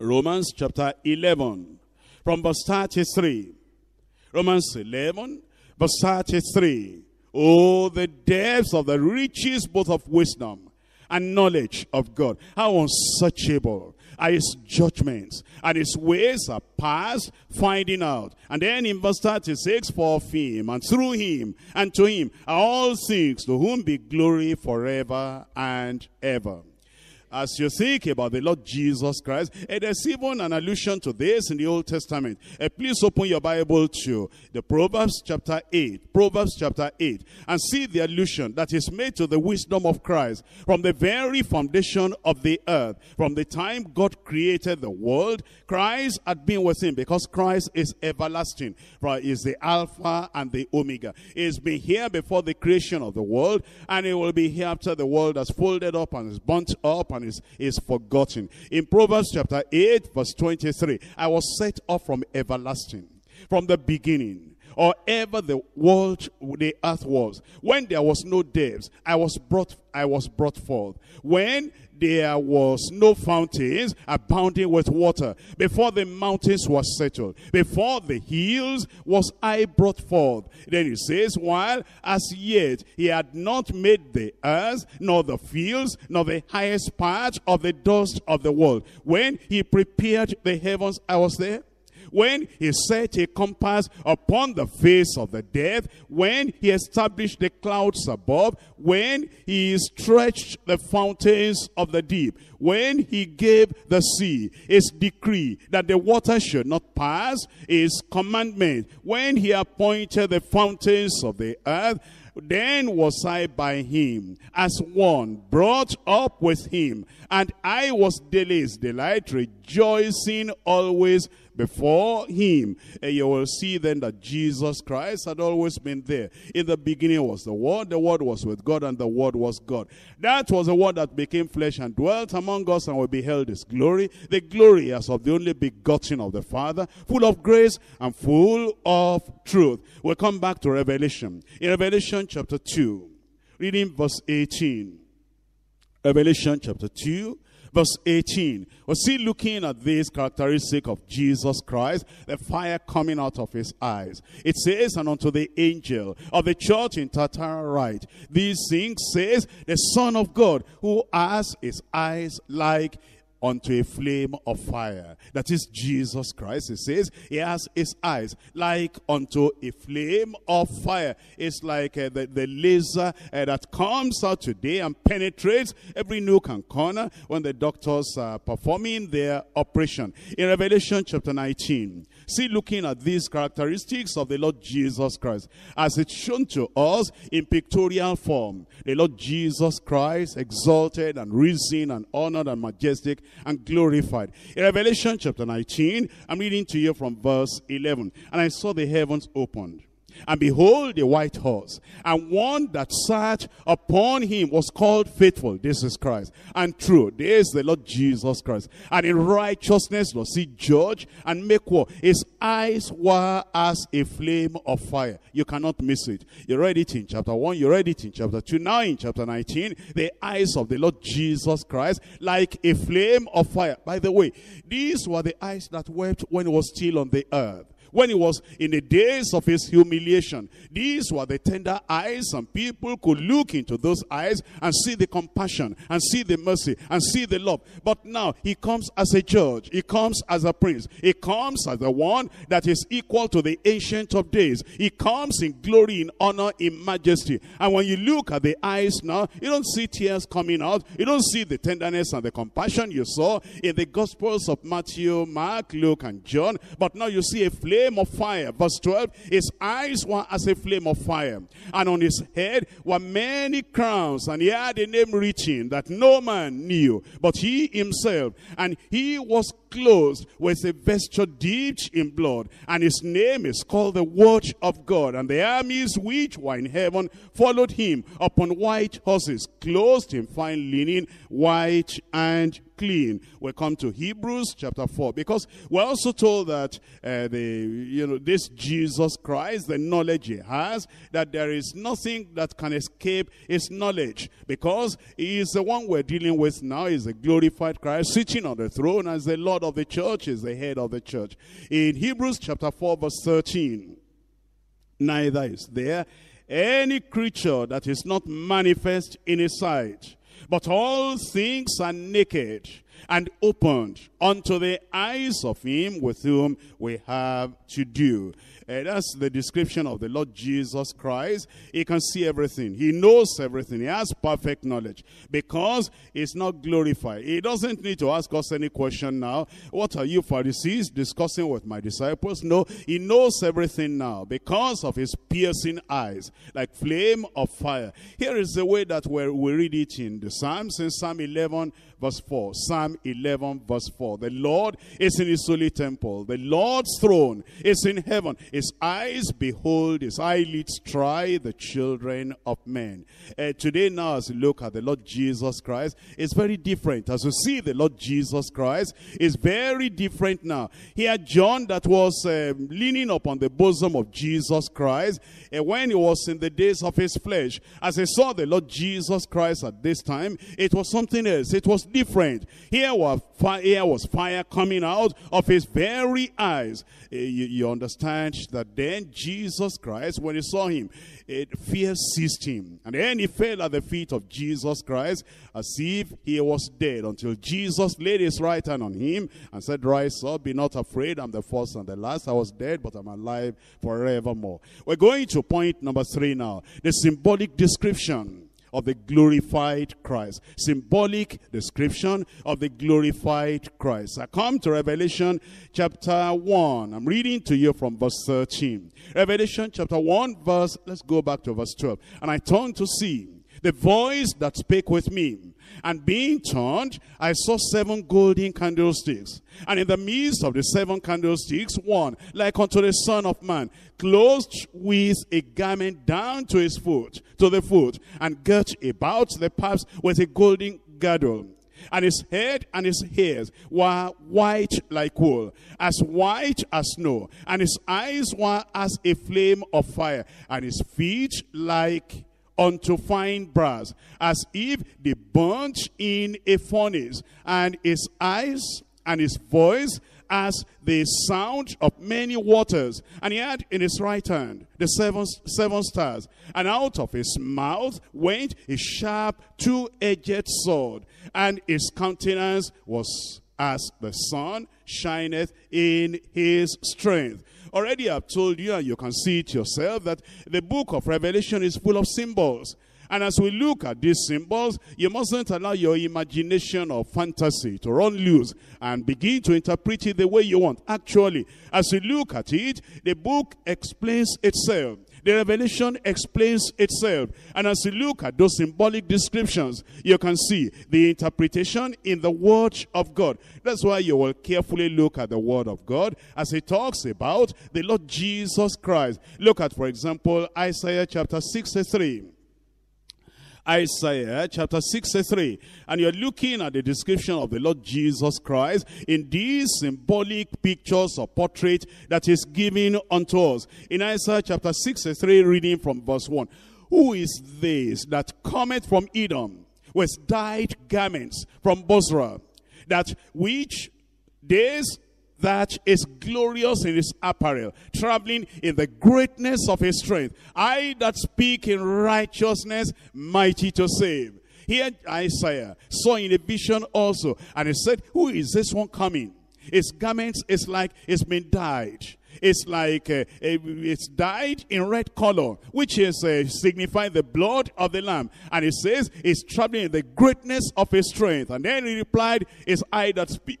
Romans chapter 11, from verse 33. Romans 11, verse 33. Oh, the depths of the riches both of wisdom and knowledge of God. How unsearchable are his judgments, and his ways are past finding out. And then in verse 36, for of him, and through him, and to him, are all things, to whom be glory forever and ever as you think about the Lord Jesus Christ, and there's even an allusion to this in the Old Testament. Uh, please open your Bible to the Proverbs chapter 8. Proverbs chapter 8. And see the allusion that is made to the wisdom of Christ from the very foundation of the earth. From the time God created the world, Christ had been with him because Christ is everlasting. For is the Alpha and the Omega. He's been here before the creation of the world, and he will be here after the world has folded up and is burnt up and is, is forgotten. In Proverbs chapter 8, verse 23, I was set off from everlasting, from the beginning or ever the world, the earth was. When there was no depths, I was brought, I was brought forth. When there was no fountains abounding with water. Before the mountains were settled, before the hills was I brought forth. Then he says, while as yet he had not made the earth, nor the fields, nor the highest part of the dust of the world. When he prepared the heavens, I was there when he set a compass upon the face of the death, when he established the clouds above, when he stretched the fountains of the deep, when he gave the sea his decree that the water should not pass, his commandment, when he appointed the fountains of the earth, then was I by him as one brought up with him, and I was daily his delight, rejoicing always before him. And you will see then that Jesus Christ had always been there. In the beginning was the Word, the Word was with God, and the Word was God. That was the Word that became flesh and dwelt among us, and we beheld his glory, the glory as of the only begotten of the Father, full of grace and full of truth. We'll come back to Revelation. In Revelation chapter 2, reading verse 18. Revelation chapter 2, verse 18. We're still looking at this characteristic of Jesus Christ, the fire coming out of his eyes. It says, and unto the angel of the church in Thyatira write, these things says the Son of God, who has his eyes like unto a flame of fire. That is Jesus Christ. He says he has his eyes like unto a flame of fire. It's like uh, the, the laser uh, that comes out today and penetrates every nook and corner when the doctors are performing their operation. In Revelation chapter 19, see looking at these characteristics of the Lord Jesus Christ as it's shown to us in pictorial form. The Lord Jesus Christ exalted and risen and honored and majestic and glorified. In Revelation chapter 19, I'm reading to you from verse 11. And I saw the heavens opened and behold, a white horse, and one that sat upon him was called faithful. This is Christ. And true. This is the Lord Jesus Christ. And in righteousness does he judge and make war. His eyes were as a flame of fire. You cannot miss it. You read it in chapter 1. You read it in chapter 2. Now in chapter 19, the eyes of the Lord Jesus Christ like a flame of fire. By the way, these were the eyes that wept when he was still on the earth when he was in the days of his humiliation. These were the tender eyes and people could look into those eyes and see the compassion and see the mercy and see the love. But now he comes as a judge. He comes as a prince. He comes as the one that is equal to the ancient of days. He comes in glory, in honor, in majesty. And when you look at the eyes now, you don't see tears coming out. You don't see the tenderness and the compassion you saw in the Gospels of Matthew, Mark, Luke, and John. But now you see a flame flame of fire. Verse 12, his eyes were as a flame of fire. And on his head were many crowns. And he had a name written that no man knew, but he himself. And he was clothed with a vesture dipped in blood. And his name is called the Watch of God. And the armies which were in heaven followed him upon white horses, clothed in fine linen, white and clean. We come to Hebrews chapter 4 because we're also told that uh, the you know this Jesus Christ, the knowledge he has, that there is nothing that can escape his knowledge because he is the one we're dealing with now. Is the glorified Christ sitting on the throne as the Lord of the church, is the head of the church. In Hebrews chapter 4 verse 13, neither is there any creature that is not manifest in his sight but all things are naked and opened unto the eyes of him with whom we have to do. Uh, that's the description of the Lord Jesus Christ. He can see everything. He knows everything. He has perfect knowledge because he's not glorified. He doesn't need to ask us any question now. What are you Pharisees discussing with my disciples? No, he knows everything now because of his piercing eyes like flame of fire. Here is the way that we read it in the Psalms in Psalm 11 verse 4. Psalm 11 verse 4. The Lord is in his holy temple. The Lord's throne is in heaven. His eyes behold, his eyelids try the children of men. Uh, today now as we look at the Lord Jesus Christ, it's very different. As we see the Lord Jesus Christ, is very different now. Here John that was uh, leaning upon the bosom of Jesus Christ uh, when he was in the days of his flesh. As he saw the Lord Jesus Christ at this time, it was something else. It was different. Here was, fire, here was fire coming out of his very eyes. Uh, you, you understand that then Jesus Christ, when he saw him, it, fear seized him. And then he fell at the feet of Jesus Christ as if he was dead until Jesus laid his right hand on him and said, Rise up, be not afraid. I'm the first and the last. I was dead, but I'm alive forevermore. We're going to point number three now. The symbolic description of the glorified Christ. Symbolic description of the glorified Christ. I come to Revelation chapter 1. I'm reading to you from verse 13. Revelation chapter 1 verse, let's go back to verse 12. And I turned to see the voice that spake with me. And being turned, I saw seven golden candlesticks. And in the midst of the seven candlesticks, one, like unto the Son of Man, clothed with a garment down to his foot, to the foot, and girt about the paps with a golden girdle and his head and his hairs were white like wool, as white as snow, and his eyes were as a flame of fire, and his feet like unto fine brass, as if they burnt in a furnace, and his eyes and his voice as the sound of many waters. And he had in his right hand the seven, seven stars. And out of his mouth went a sharp two-edged sword. And his countenance was as the sun shineth in his strength. Already I've told you, and you can see it yourself, that the book of Revelation is full of symbols. And as we look at these symbols, you mustn't allow your imagination or fantasy to run loose and begin to interpret it the way you want. Actually, as we look at it, the book explains itself. The revelation explains itself. And as you look at those symbolic descriptions, you can see the interpretation in the word of God. That's why you will carefully look at the word of God as it talks about the Lord Jesus Christ. Look at, for example, Isaiah chapter 63. Isaiah chapter 63. And you're looking at the description of the Lord Jesus Christ in these symbolic pictures or portrait that is given unto us. In Isaiah chapter 63, reading from verse 1. Who is this that cometh from Edom with dyed garments from Bozrah, that which days that is glorious in his apparel, traveling in the greatness of his strength. I that speak in righteousness, mighty to save. Here Isaiah saw in a vision also, and he said, who is this one coming? His garments is like it's been dyed. It's like uh, it's dyed in red color, which is uh, signifying the blood of the lamb. And it says it's traveling in the greatness of his strength. And then he replied, "It's I that speak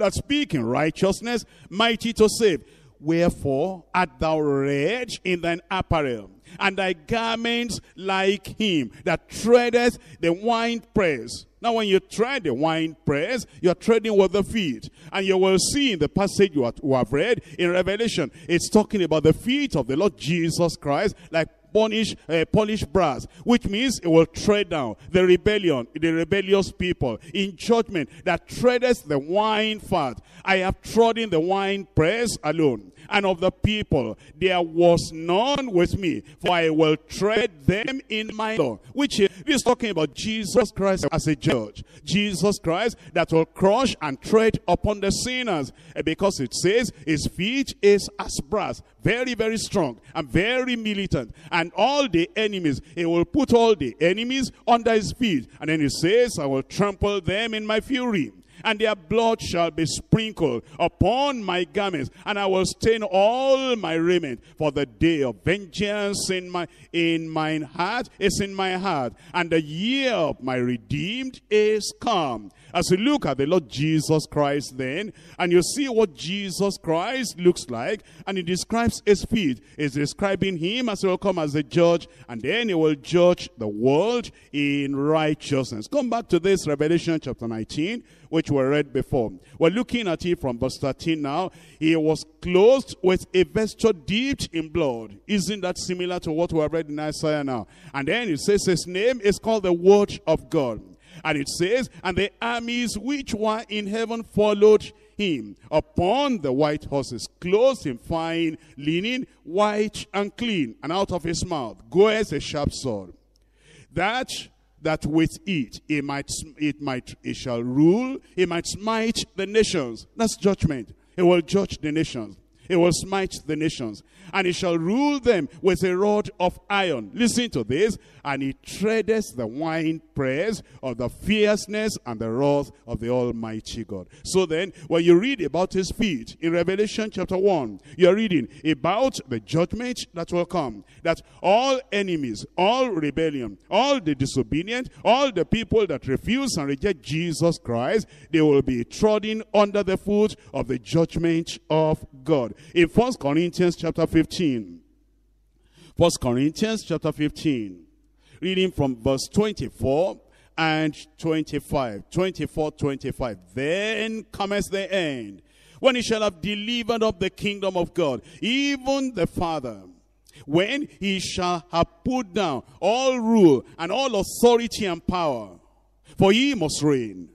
that speak in righteousness, mighty to save. Wherefore art thou red in thine apparel, and thy garments like him that treadeth the winepress. Now when you tread the winepress, you're treading with the feet. And you will see in the passage you have read in Revelation, it's talking about the feet of the Lord Jesus Christ, like punish, uh, polished brass, which means it will tread down the rebellion, the rebellious people in judgment that treadeth the wine fat. I have trodden the wine press alone and of the people. There was none with me, for I will tread them in my law. Which is talking about Jesus Christ as a judge. Jesus Christ that will crush and tread upon the sinners. Because it says his feet is as brass. Very, very strong and very militant. And all the enemies, he will put all the enemies under his feet. And then he says, I will trample them in my fury and their blood shall be sprinkled upon my garments, and I will stain all my raiment, for the day of vengeance in my in mine heart is in my heart, and the year of my redeemed is come. As you look at the Lord Jesus Christ then, and you see what Jesus Christ looks like, and he describes his feet, he's describing him as he will come as a judge, and then he will judge the world in righteousness. Come back to this Revelation chapter 19, which we read before. We're looking at it from verse 13 now. He was clothed with a vesture dipped in blood. Isn't that similar to what we have read in Isaiah now? And then it says his name is called the Word of God. And it says, and the armies which were in heaven followed him upon the white horses, clothed in fine linen, white and clean. And out of his mouth goeth a sharp sword, that that with it, it might, it might, it shall rule, it might smite the nations. That's judgment. It will judge the nations. It will smite the nations and he shall rule them with a rod of iron. Listen to this. And he treadeth the wine press of the fierceness and the wrath of the Almighty God. So then, when you read about his feet in Revelation chapter 1, you're reading about the judgment that will come. That all enemies, all rebellion, all the disobedient, all the people that refuse and reject Jesus Christ, they will be trodden under the foot of the judgment of God. In First Corinthians chapter 15, 15. First Corinthians chapter 15. Reading from verse 24 and 25. 24, 25. Then cometh the end, when he shall have delivered up the kingdom of God, even the Father, when he shall have put down all rule and all authority and power. For he must reign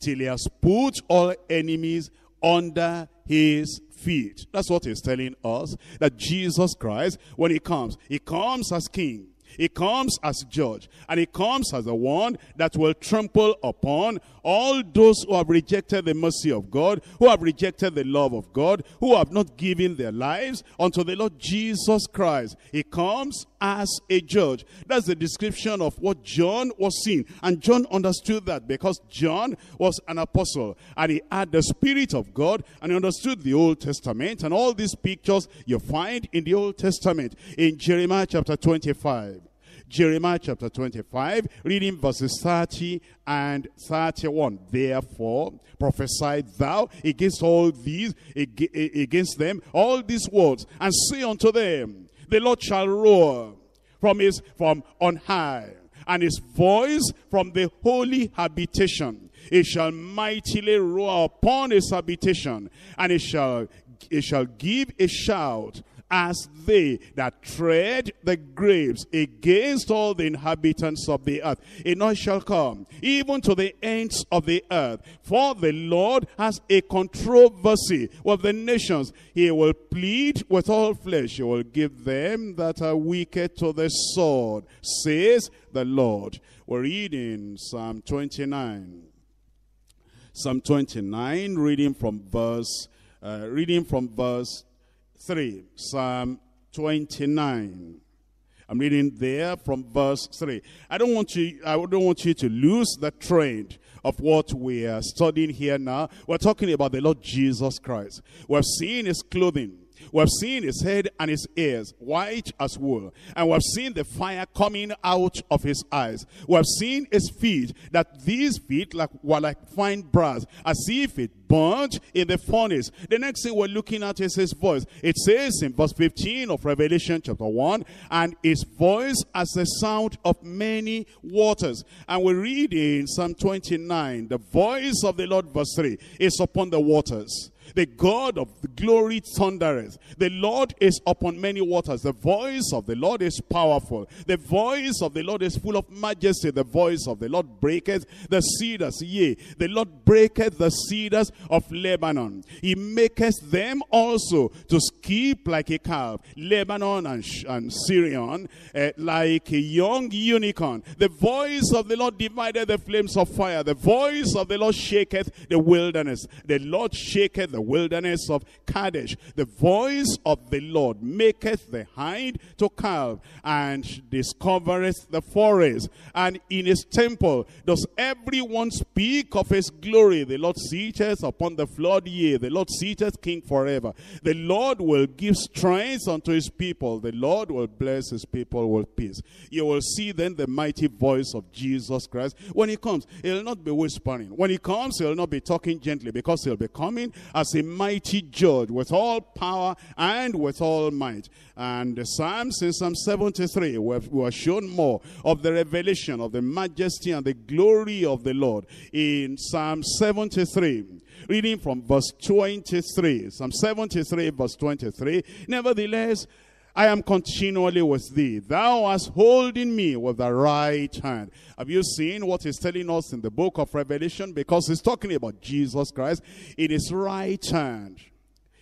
till he has put all enemies under his feet. That's what he's telling us. That Jesus Christ, when he comes, he comes as king. He comes as judge. And he comes as the one that will trample upon all those who have rejected the mercy of God, who have rejected the love of God, who have not given their lives unto the Lord Jesus Christ. He comes as a judge. That's the description of what John was seeing. And John understood that because John was an apostle and he had the Spirit of God and he understood the Old Testament and all these pictures you find in the Old Testament in Jeremiah chapter 25. Jeremiah chapter 25, reading verses 30 and 31. Therefore, prophesy thou against all these, against them, all these words, and say unto them, the Lord shall roar from his, from on high, and his voice from the holy habitation. It shall mightily roar upon his habitation, and it shall, it shall give a shout as they that tread the graves against all the inhabitants of the earth. A night shall come, even to the ends of the earth. For the Lord has a controversy with the nations. He will plead with all flesh. He will give them that are wicked to the sword, says the Lord. We're reading Psalm 29. Psalm 29, reading from verse, uh, reading from verse 3, Psalm 29. I'm reading there from verse 3. I don't want you, I don't want you to lose the trend of what we are studying here now. We're talking about the Lord Jesus Christ. We're seeing his clothing. We've seen his head and his ears white as wool. And we've seen the fire coming out of his eyes. We've seen his feet, that these feet like, were like fine brass, as if it burnt in the furnace. The next thing we're looking at is his voice. It says in verse 15 of Revelation chapter 1, and his voice as the sound of many waters. And we read in Psalm 29, the voice of the Lord, verse 3, is upon the waters. The God of glory thundereth. The Lord is upon many waters. The voice of the Lord is powerful. The voice of the Lord is full of majesty. The voice of the Lord breaketh the cedars. Yea, the Lord breaketh the cedars of Lebanon. He maketh them also to skip like a calf. Lebanon and, and Sirion uh, like a young unicorn. The voice of the Lord divided the flames of fire. The voice of the Lord shaketh the wilderness. The Lord shaketh the wilderness of Kadesh. The voice of the Lord maketh the hind to calve and discovereth the forest. And in his temple does everyone speak of his glory. The Lord sitteth upon the flood, yea, the Lord sitteth king forever. The Lord will give strength unto his people. The Lord will bless his people with peace. You will see then the mighty voice of Jesus Christ. When he comes, he'll not be whispering. When he comes, he'll not be talking gently because he'll be coming as a mighty judge with all power and with all might. And the Psalms in Psalm 73 we were shown more of the revelation of the majesty and the glory of the Lord. In Psalm 73, reading from verse 23, Psalm 73 verse 23, Nevertheless, I am continually with thee. Thou hast holding me with the right hand. Have you seen what he's telling us in the book of Revelation? Because he's talking about Jesus Christ in his right hand.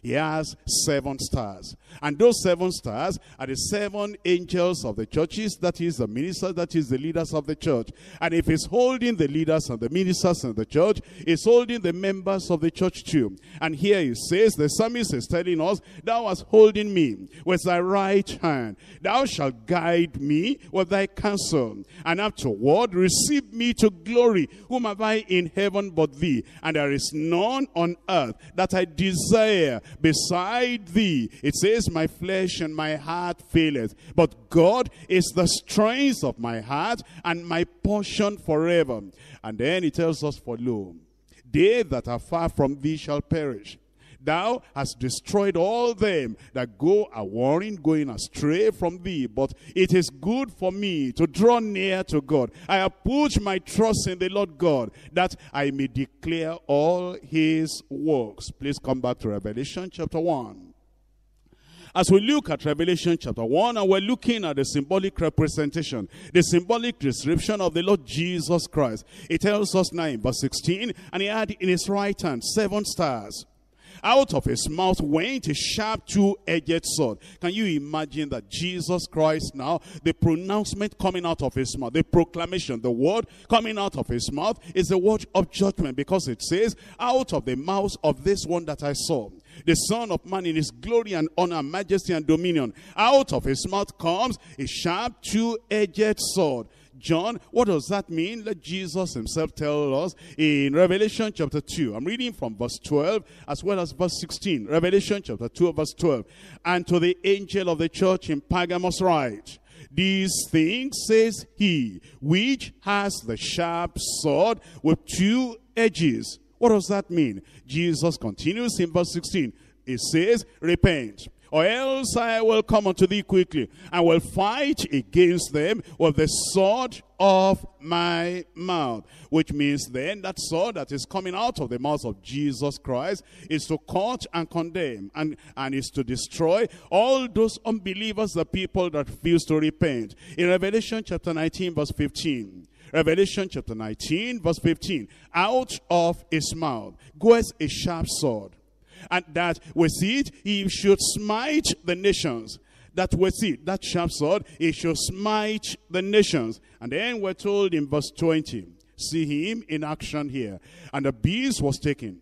He has seven stars. And those seven stars are the seven angels of the churches, that is the ministers, that is the leaders of the church. And if he's holding the leaders and the ministers and the church, he's holding the members of the church too. And here he says, the psalmist is telling us, Thou hast holding me with thy right hand. Thou shalt guide me with thy counsel. And afterward receive me to glory. Whom have I in heaven but thee? And there is none on earth that I desire beside thee. It says, my flesh and my heart faileth. But God is the strength of my heart and my portion forever. And then he tells us, for lo, they that are far from thee shall perish. Thou hast destroyed all them that go a warring, going astray from thee. But it is good for me to draw near to God. I have put my trust in the Lord God, that I may declare all his works. Please come back to Revelation chapter 1. As we look at Revelation chapter 1, and we're looking at the symbolic representation, the symbolic description of the Lord Jesus Christ. It tells us now in verse 16, and he had in his right hand seven stars. Out of his mouth went a sharp two-edged sword. Can you imagine that Jesus Christ now, the pronouncement coming out of his mouth, the proclamation, the word coming out of his mouth is the word of judgment because it says, out of the mouth of this one that I saw, the Son of Man in his glory and honor, majesty and dominion. Out of his mouth comes a sharp two-edged sword John. What does that mean? Let Jesus himself tell us in Revelation chapter 2. I'm reading from verse 12 as well as verse 16. Revelation chapter 2 verse 12. And to the angel of the church in Pergamos write, these things says he, which has the sharp sword with two edges. What does that mean? Jesus continues in verse 16. It says, repent or else I will come unto thee quickly, and will fight against them with the sword of my mouth. Which means then that sword that is coming out of the mouth of Jesus Christ is to cut and condemn and, and is to destroy all those unbelievers, the people that refuse to repent. In Revelation chapter 19 verse 15, Revelation chapter 19 verse 15, out of his mouth goes a sharp sword and that with it he should smite the nations. That with it, that sharp sword, he should smite the nations. And then we're told in verse 20, see him in action here. And the beast was taken.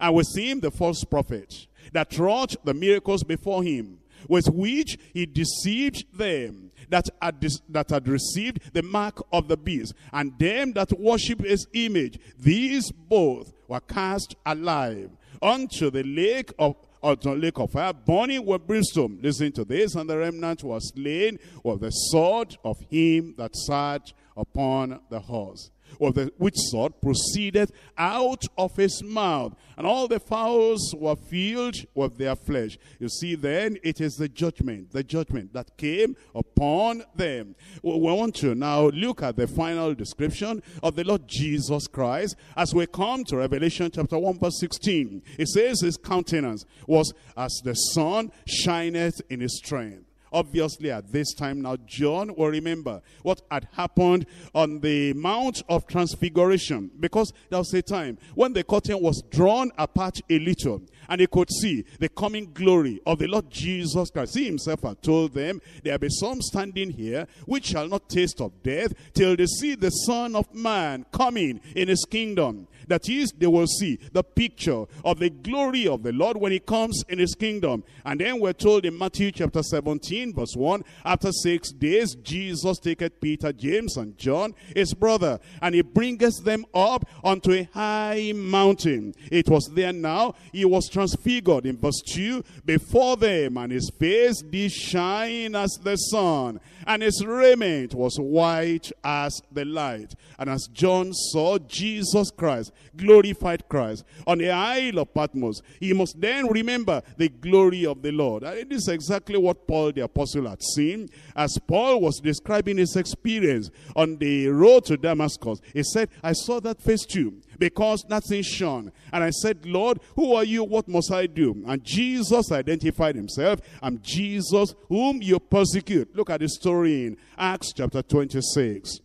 And with him the false prophet that wrought the miracles before him, with which he deceived them that had, that had received the mark of the beast, and them that worship his image. These both were cast alive unto the lake of unto the lake of fire, burning with brimstone. Listen to this, and the remnant was slain with the sword of him that sat upon the horse of the which sort proceeded out of his mouth, and all the fowls were filled with their flesh. You see, then it is the judgment, the judgment that came upon them. We want to now look at the final description of the Lord Jesus Christ as we come to Revelation chapter 1 verse 16. It says his countenance was as the sun shineth in his strength Obviously, at this time now, John will remember what had happened on the Mount of Transfiguration. Because there was a time when the curtain was drawn apart a little and he could see the coming glory of the Lord Jesus Christ. He himself had told them, there be some standing here which shall not taste of death till they see the Son of Man coming in his kingdom. That is, they will see the picture of the glory of the Lord when he comes in his kingdom. And then we're told in Matthew chapter 17 verse 1, after six days, Jesus taketh Peter, James, and John, his brother, and he bringeth them up unto a high mountain. It was there now, he was transfigured in verse 2 before them, and his face did shine as the sun, and his raiment was white as the light. And as John saw Jesus Christ, glorified Christ, on the Isle of Patmos, he must then remember the glory of the Lord. And this is exactly what Paul the Apostle had seen. As Paul was describing his experience on the road to Damascus, he said, I saw that face too because nothing shone. And I said, Lord, who are you? What must I do? And Jesus identified himself. I'm Jesus whom you persecute. Look at the story in Acts chapter 26.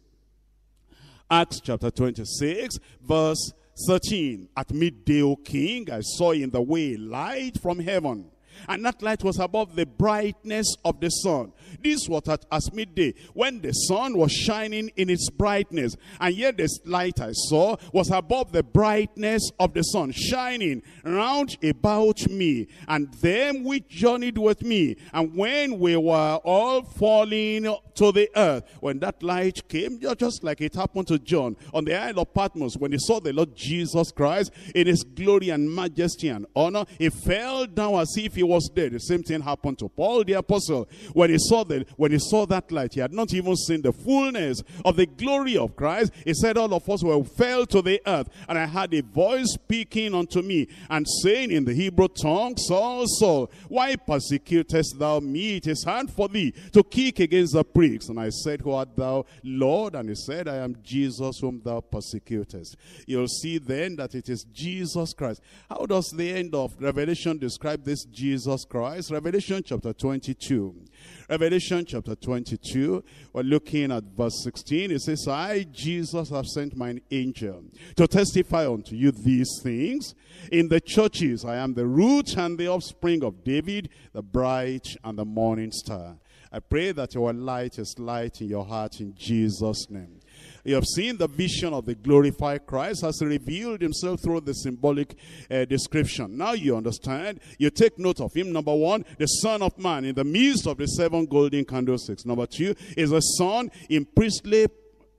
Acts chapter 26, verse 13. At midday, O king, I saw in the way light from heaven and that light was above the brightness of the sun. This was at as midday, when the sun was shining in its brightness. And yet this light I saw was above the brightness of the sun, shining round about me, and them which journeyed with me. And when we were all falling to the earth, when that light came, just like it happened to John on the Isle of Patmos, when he saw the Lord Jesus Christ in his glory and majesty and honor, he fell down as if he was dead. The same thing happened to Paul the apostle. When he saw the, when he saw that light, he had not even seen the fullness of the glory of Christ. He said, all of us were fell to the earth. And I had a voice speaking unto me and saying in the Hebrew tongue, Saul, Saul, why persecutest thou me? It is hard for thee to kick against the pricks. And I said, who art thou, Lord? And he said, I am Jesus whom thou persecutest. You'll see then that it is Jesus Christ. How does the end of Revelation describe this Jesus Christ? Revelation chapter 22. Revelation chapter 22, we're looking at verse 16. It says, I, Jesus, have sent mine angel to testify unto you these things. In the churches, I am the root and the offspring of David, the bright and the morning star. I pray that your light is light in your heart in Jesus' name. You have seen the vision of the glorified Christ has revealed himself through the symbolic uh, description. Now you understand. You take note of him. Number one, the Son of Man in the midst of the seven golden candlesticks. Number two is a son in priestly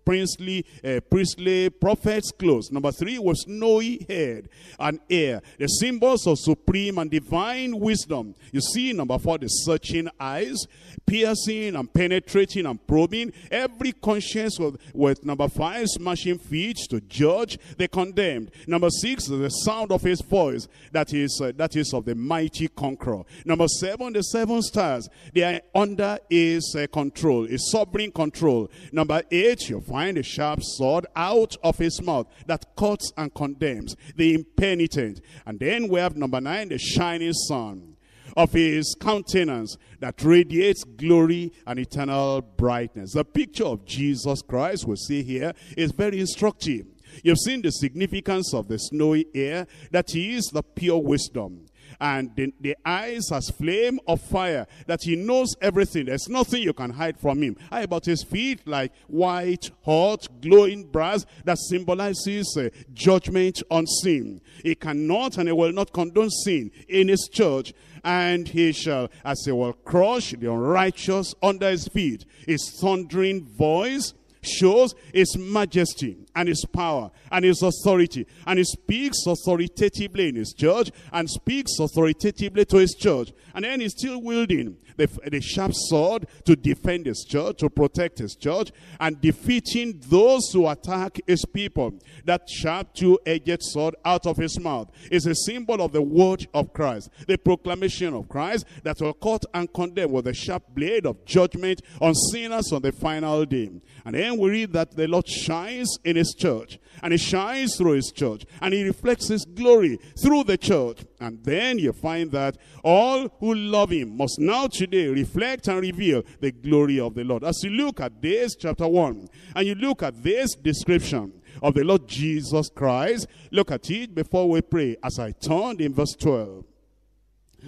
princely, uh, priestly prophet's clothes. Number three was snowy head and hair. The symbols of supreme and divine wisdom. You see, number four, the searching eyes, piercing and penetrating and probing. Every conscience with, with number five, smashing feet to judge the condemned. Number six, the sound of his voice. That is, uh, that is of the mighty conqueror. Number seven, the seven stars. They are under his uh, control, his sovereign control. Number eight, you find a sharp sword out of his mouth that cuts and condemns the impenitent. And then we have number nine, the shining sun of his countenance that radiates glory and eternal brightness. The picture of Jesus Christ we see here is very instructive. You've seen the significance of the snowy air, that he is the pure wisdom and the, the, eyes as flame of fire, that he knows everything. There's nothing you can hide from him. How about his feet like white, hot, glowing brass that symbolizes uh, judgment on sin. He cannot and he will not condone sin in his church and he shall, as he will crush the unrighteous under his feet. His thundering voice shows his majesty and his power and his authority. And he speaks authoritatively in his church and speaks authoritatively to his church. And then he's still wielding the, the sharp sword to defend his church, to protect his church, and defeating those who attack his people. That sharp two-edged sword out of his mouth is a symbol of the word of Christ, the proclamation of Christ that will cut and condemn with a sharp blade of judgment on sinners on the final day. And then we read that the Lord shines in his church, and he shines through his church, and he reflects his glory through the church. And then you find that all who love him must now today reflect and reveal the glory of the Lord. As you look at this chapter 1, and you look at this description of the Lord Jesus Christ, look at it before we pray. As I turned in verse 12,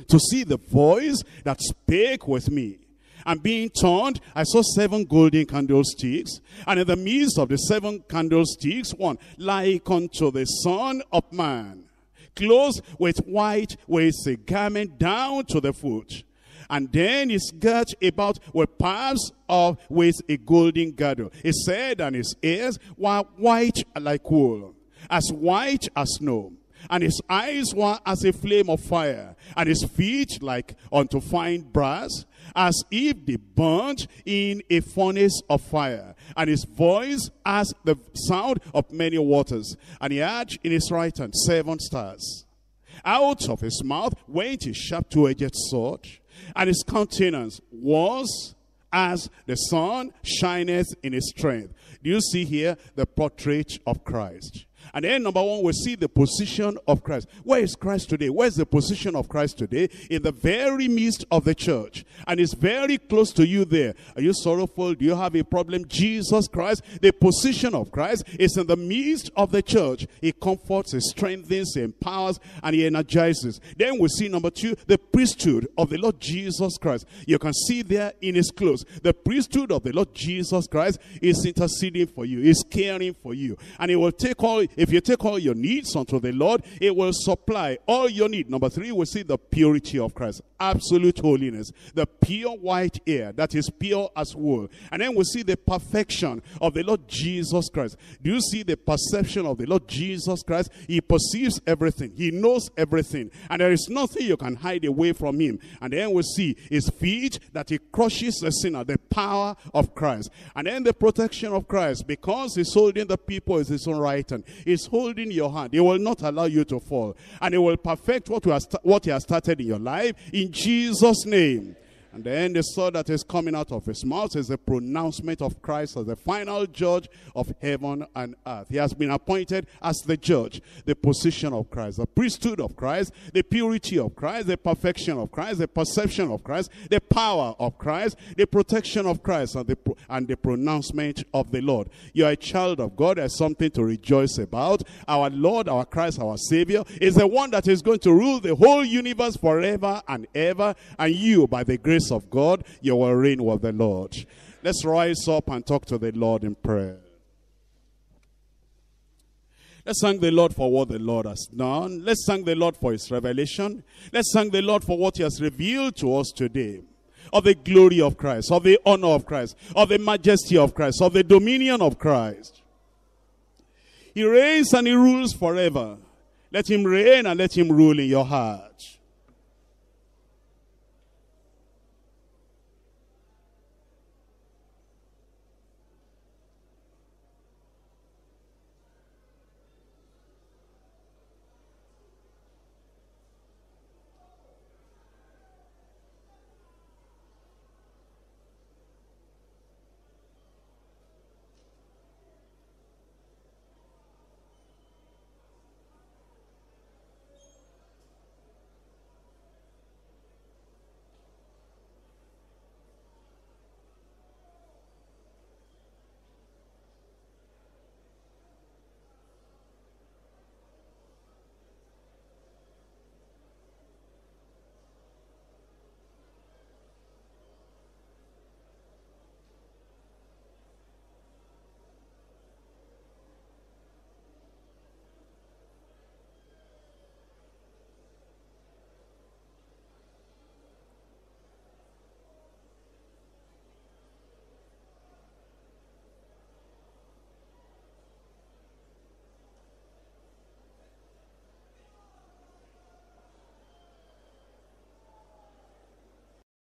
to see the voice that spake with me and being turned, I saw seven golden candlesticks. And in the midst of the seven candlesticks, one like unto the Son of Man, clothed with white, with a garment down to the foot. And then his girt about with palms of with a golden girdle. His head and his ears were white like wool, as white as snow and his eyes were as a flame of fire, and his feet like unto fine brass, as if they burnt in a furnace of fire, and his voice as the sound of many waters. And he had in his right hand seven stars. Out of his mouth went a sharp two-edged sword, and his countenance was as the sun shineth in his strength. Do you see here the portrait of Christ? And then number one, we see the position of Christ. Where is Christ today? Where's the position of Christ today? In the very midst of the church. And it's very close to you there. Are you sorrowful? Do you have a problem? Jesus Christ, the position of Christ is in the midst of the church. He comforts, he strengthens, he empowers, and he energizes. Then we see number two, the priesthood of the Lord Jesus Christ. You can see there in his clothes. The priesthood of the Lord Jesus Christ is interceding for you, is caring for you. And he will take all, if you take all your needs unto the Lord, it will supply all your need. Number three, we see the purity of Christ. Absolute holiness. The pure white air that is pure as wool. And then we see the perfection of the Lord Jesus Christ. Do you see the perception of the Lord Jesus Christ? He perceives everything. He knows everything. And there is nothing you can hide away from him. And then we see his feet that he crushes the sinner. The power of Christ. And then the protection of Christ. Because he's holding the people is his own right hand. He's holding your hand. He will not allow you to fall. And he will perfect what, what he has started in your life in Jesus' name. And then the sword that is coming out of his mouth is the pronouncement of Christ as the final judge of heaven and earth. He has been appointed as the judge, the position of Christ, the priesthood of Christ, the purity of Christ, the perfection of Christ, the perception of Christ, the power of Christ, the protection of Christ, and the, and the pronouncement of the Lord. You are a child of God. There's something to rejoice about. Our Lord, our Christ, our Savior is the one that is going to rule the whole universe forever and ever. And you, by the grace of God, you will reign with the Lord. Let's rise up and talk to the Lord in prayer. Let's thank the Lord for what the Lord has done. Let's thank the Lord for his revelation. Let's thank the Lord for what he has revealed to us today. Of the glory of Christ, of the honor of Christ, of the majesty of Christ, of the dominion of Christ. He reigns and he rules forever. Let him reign and let him rule in your heart.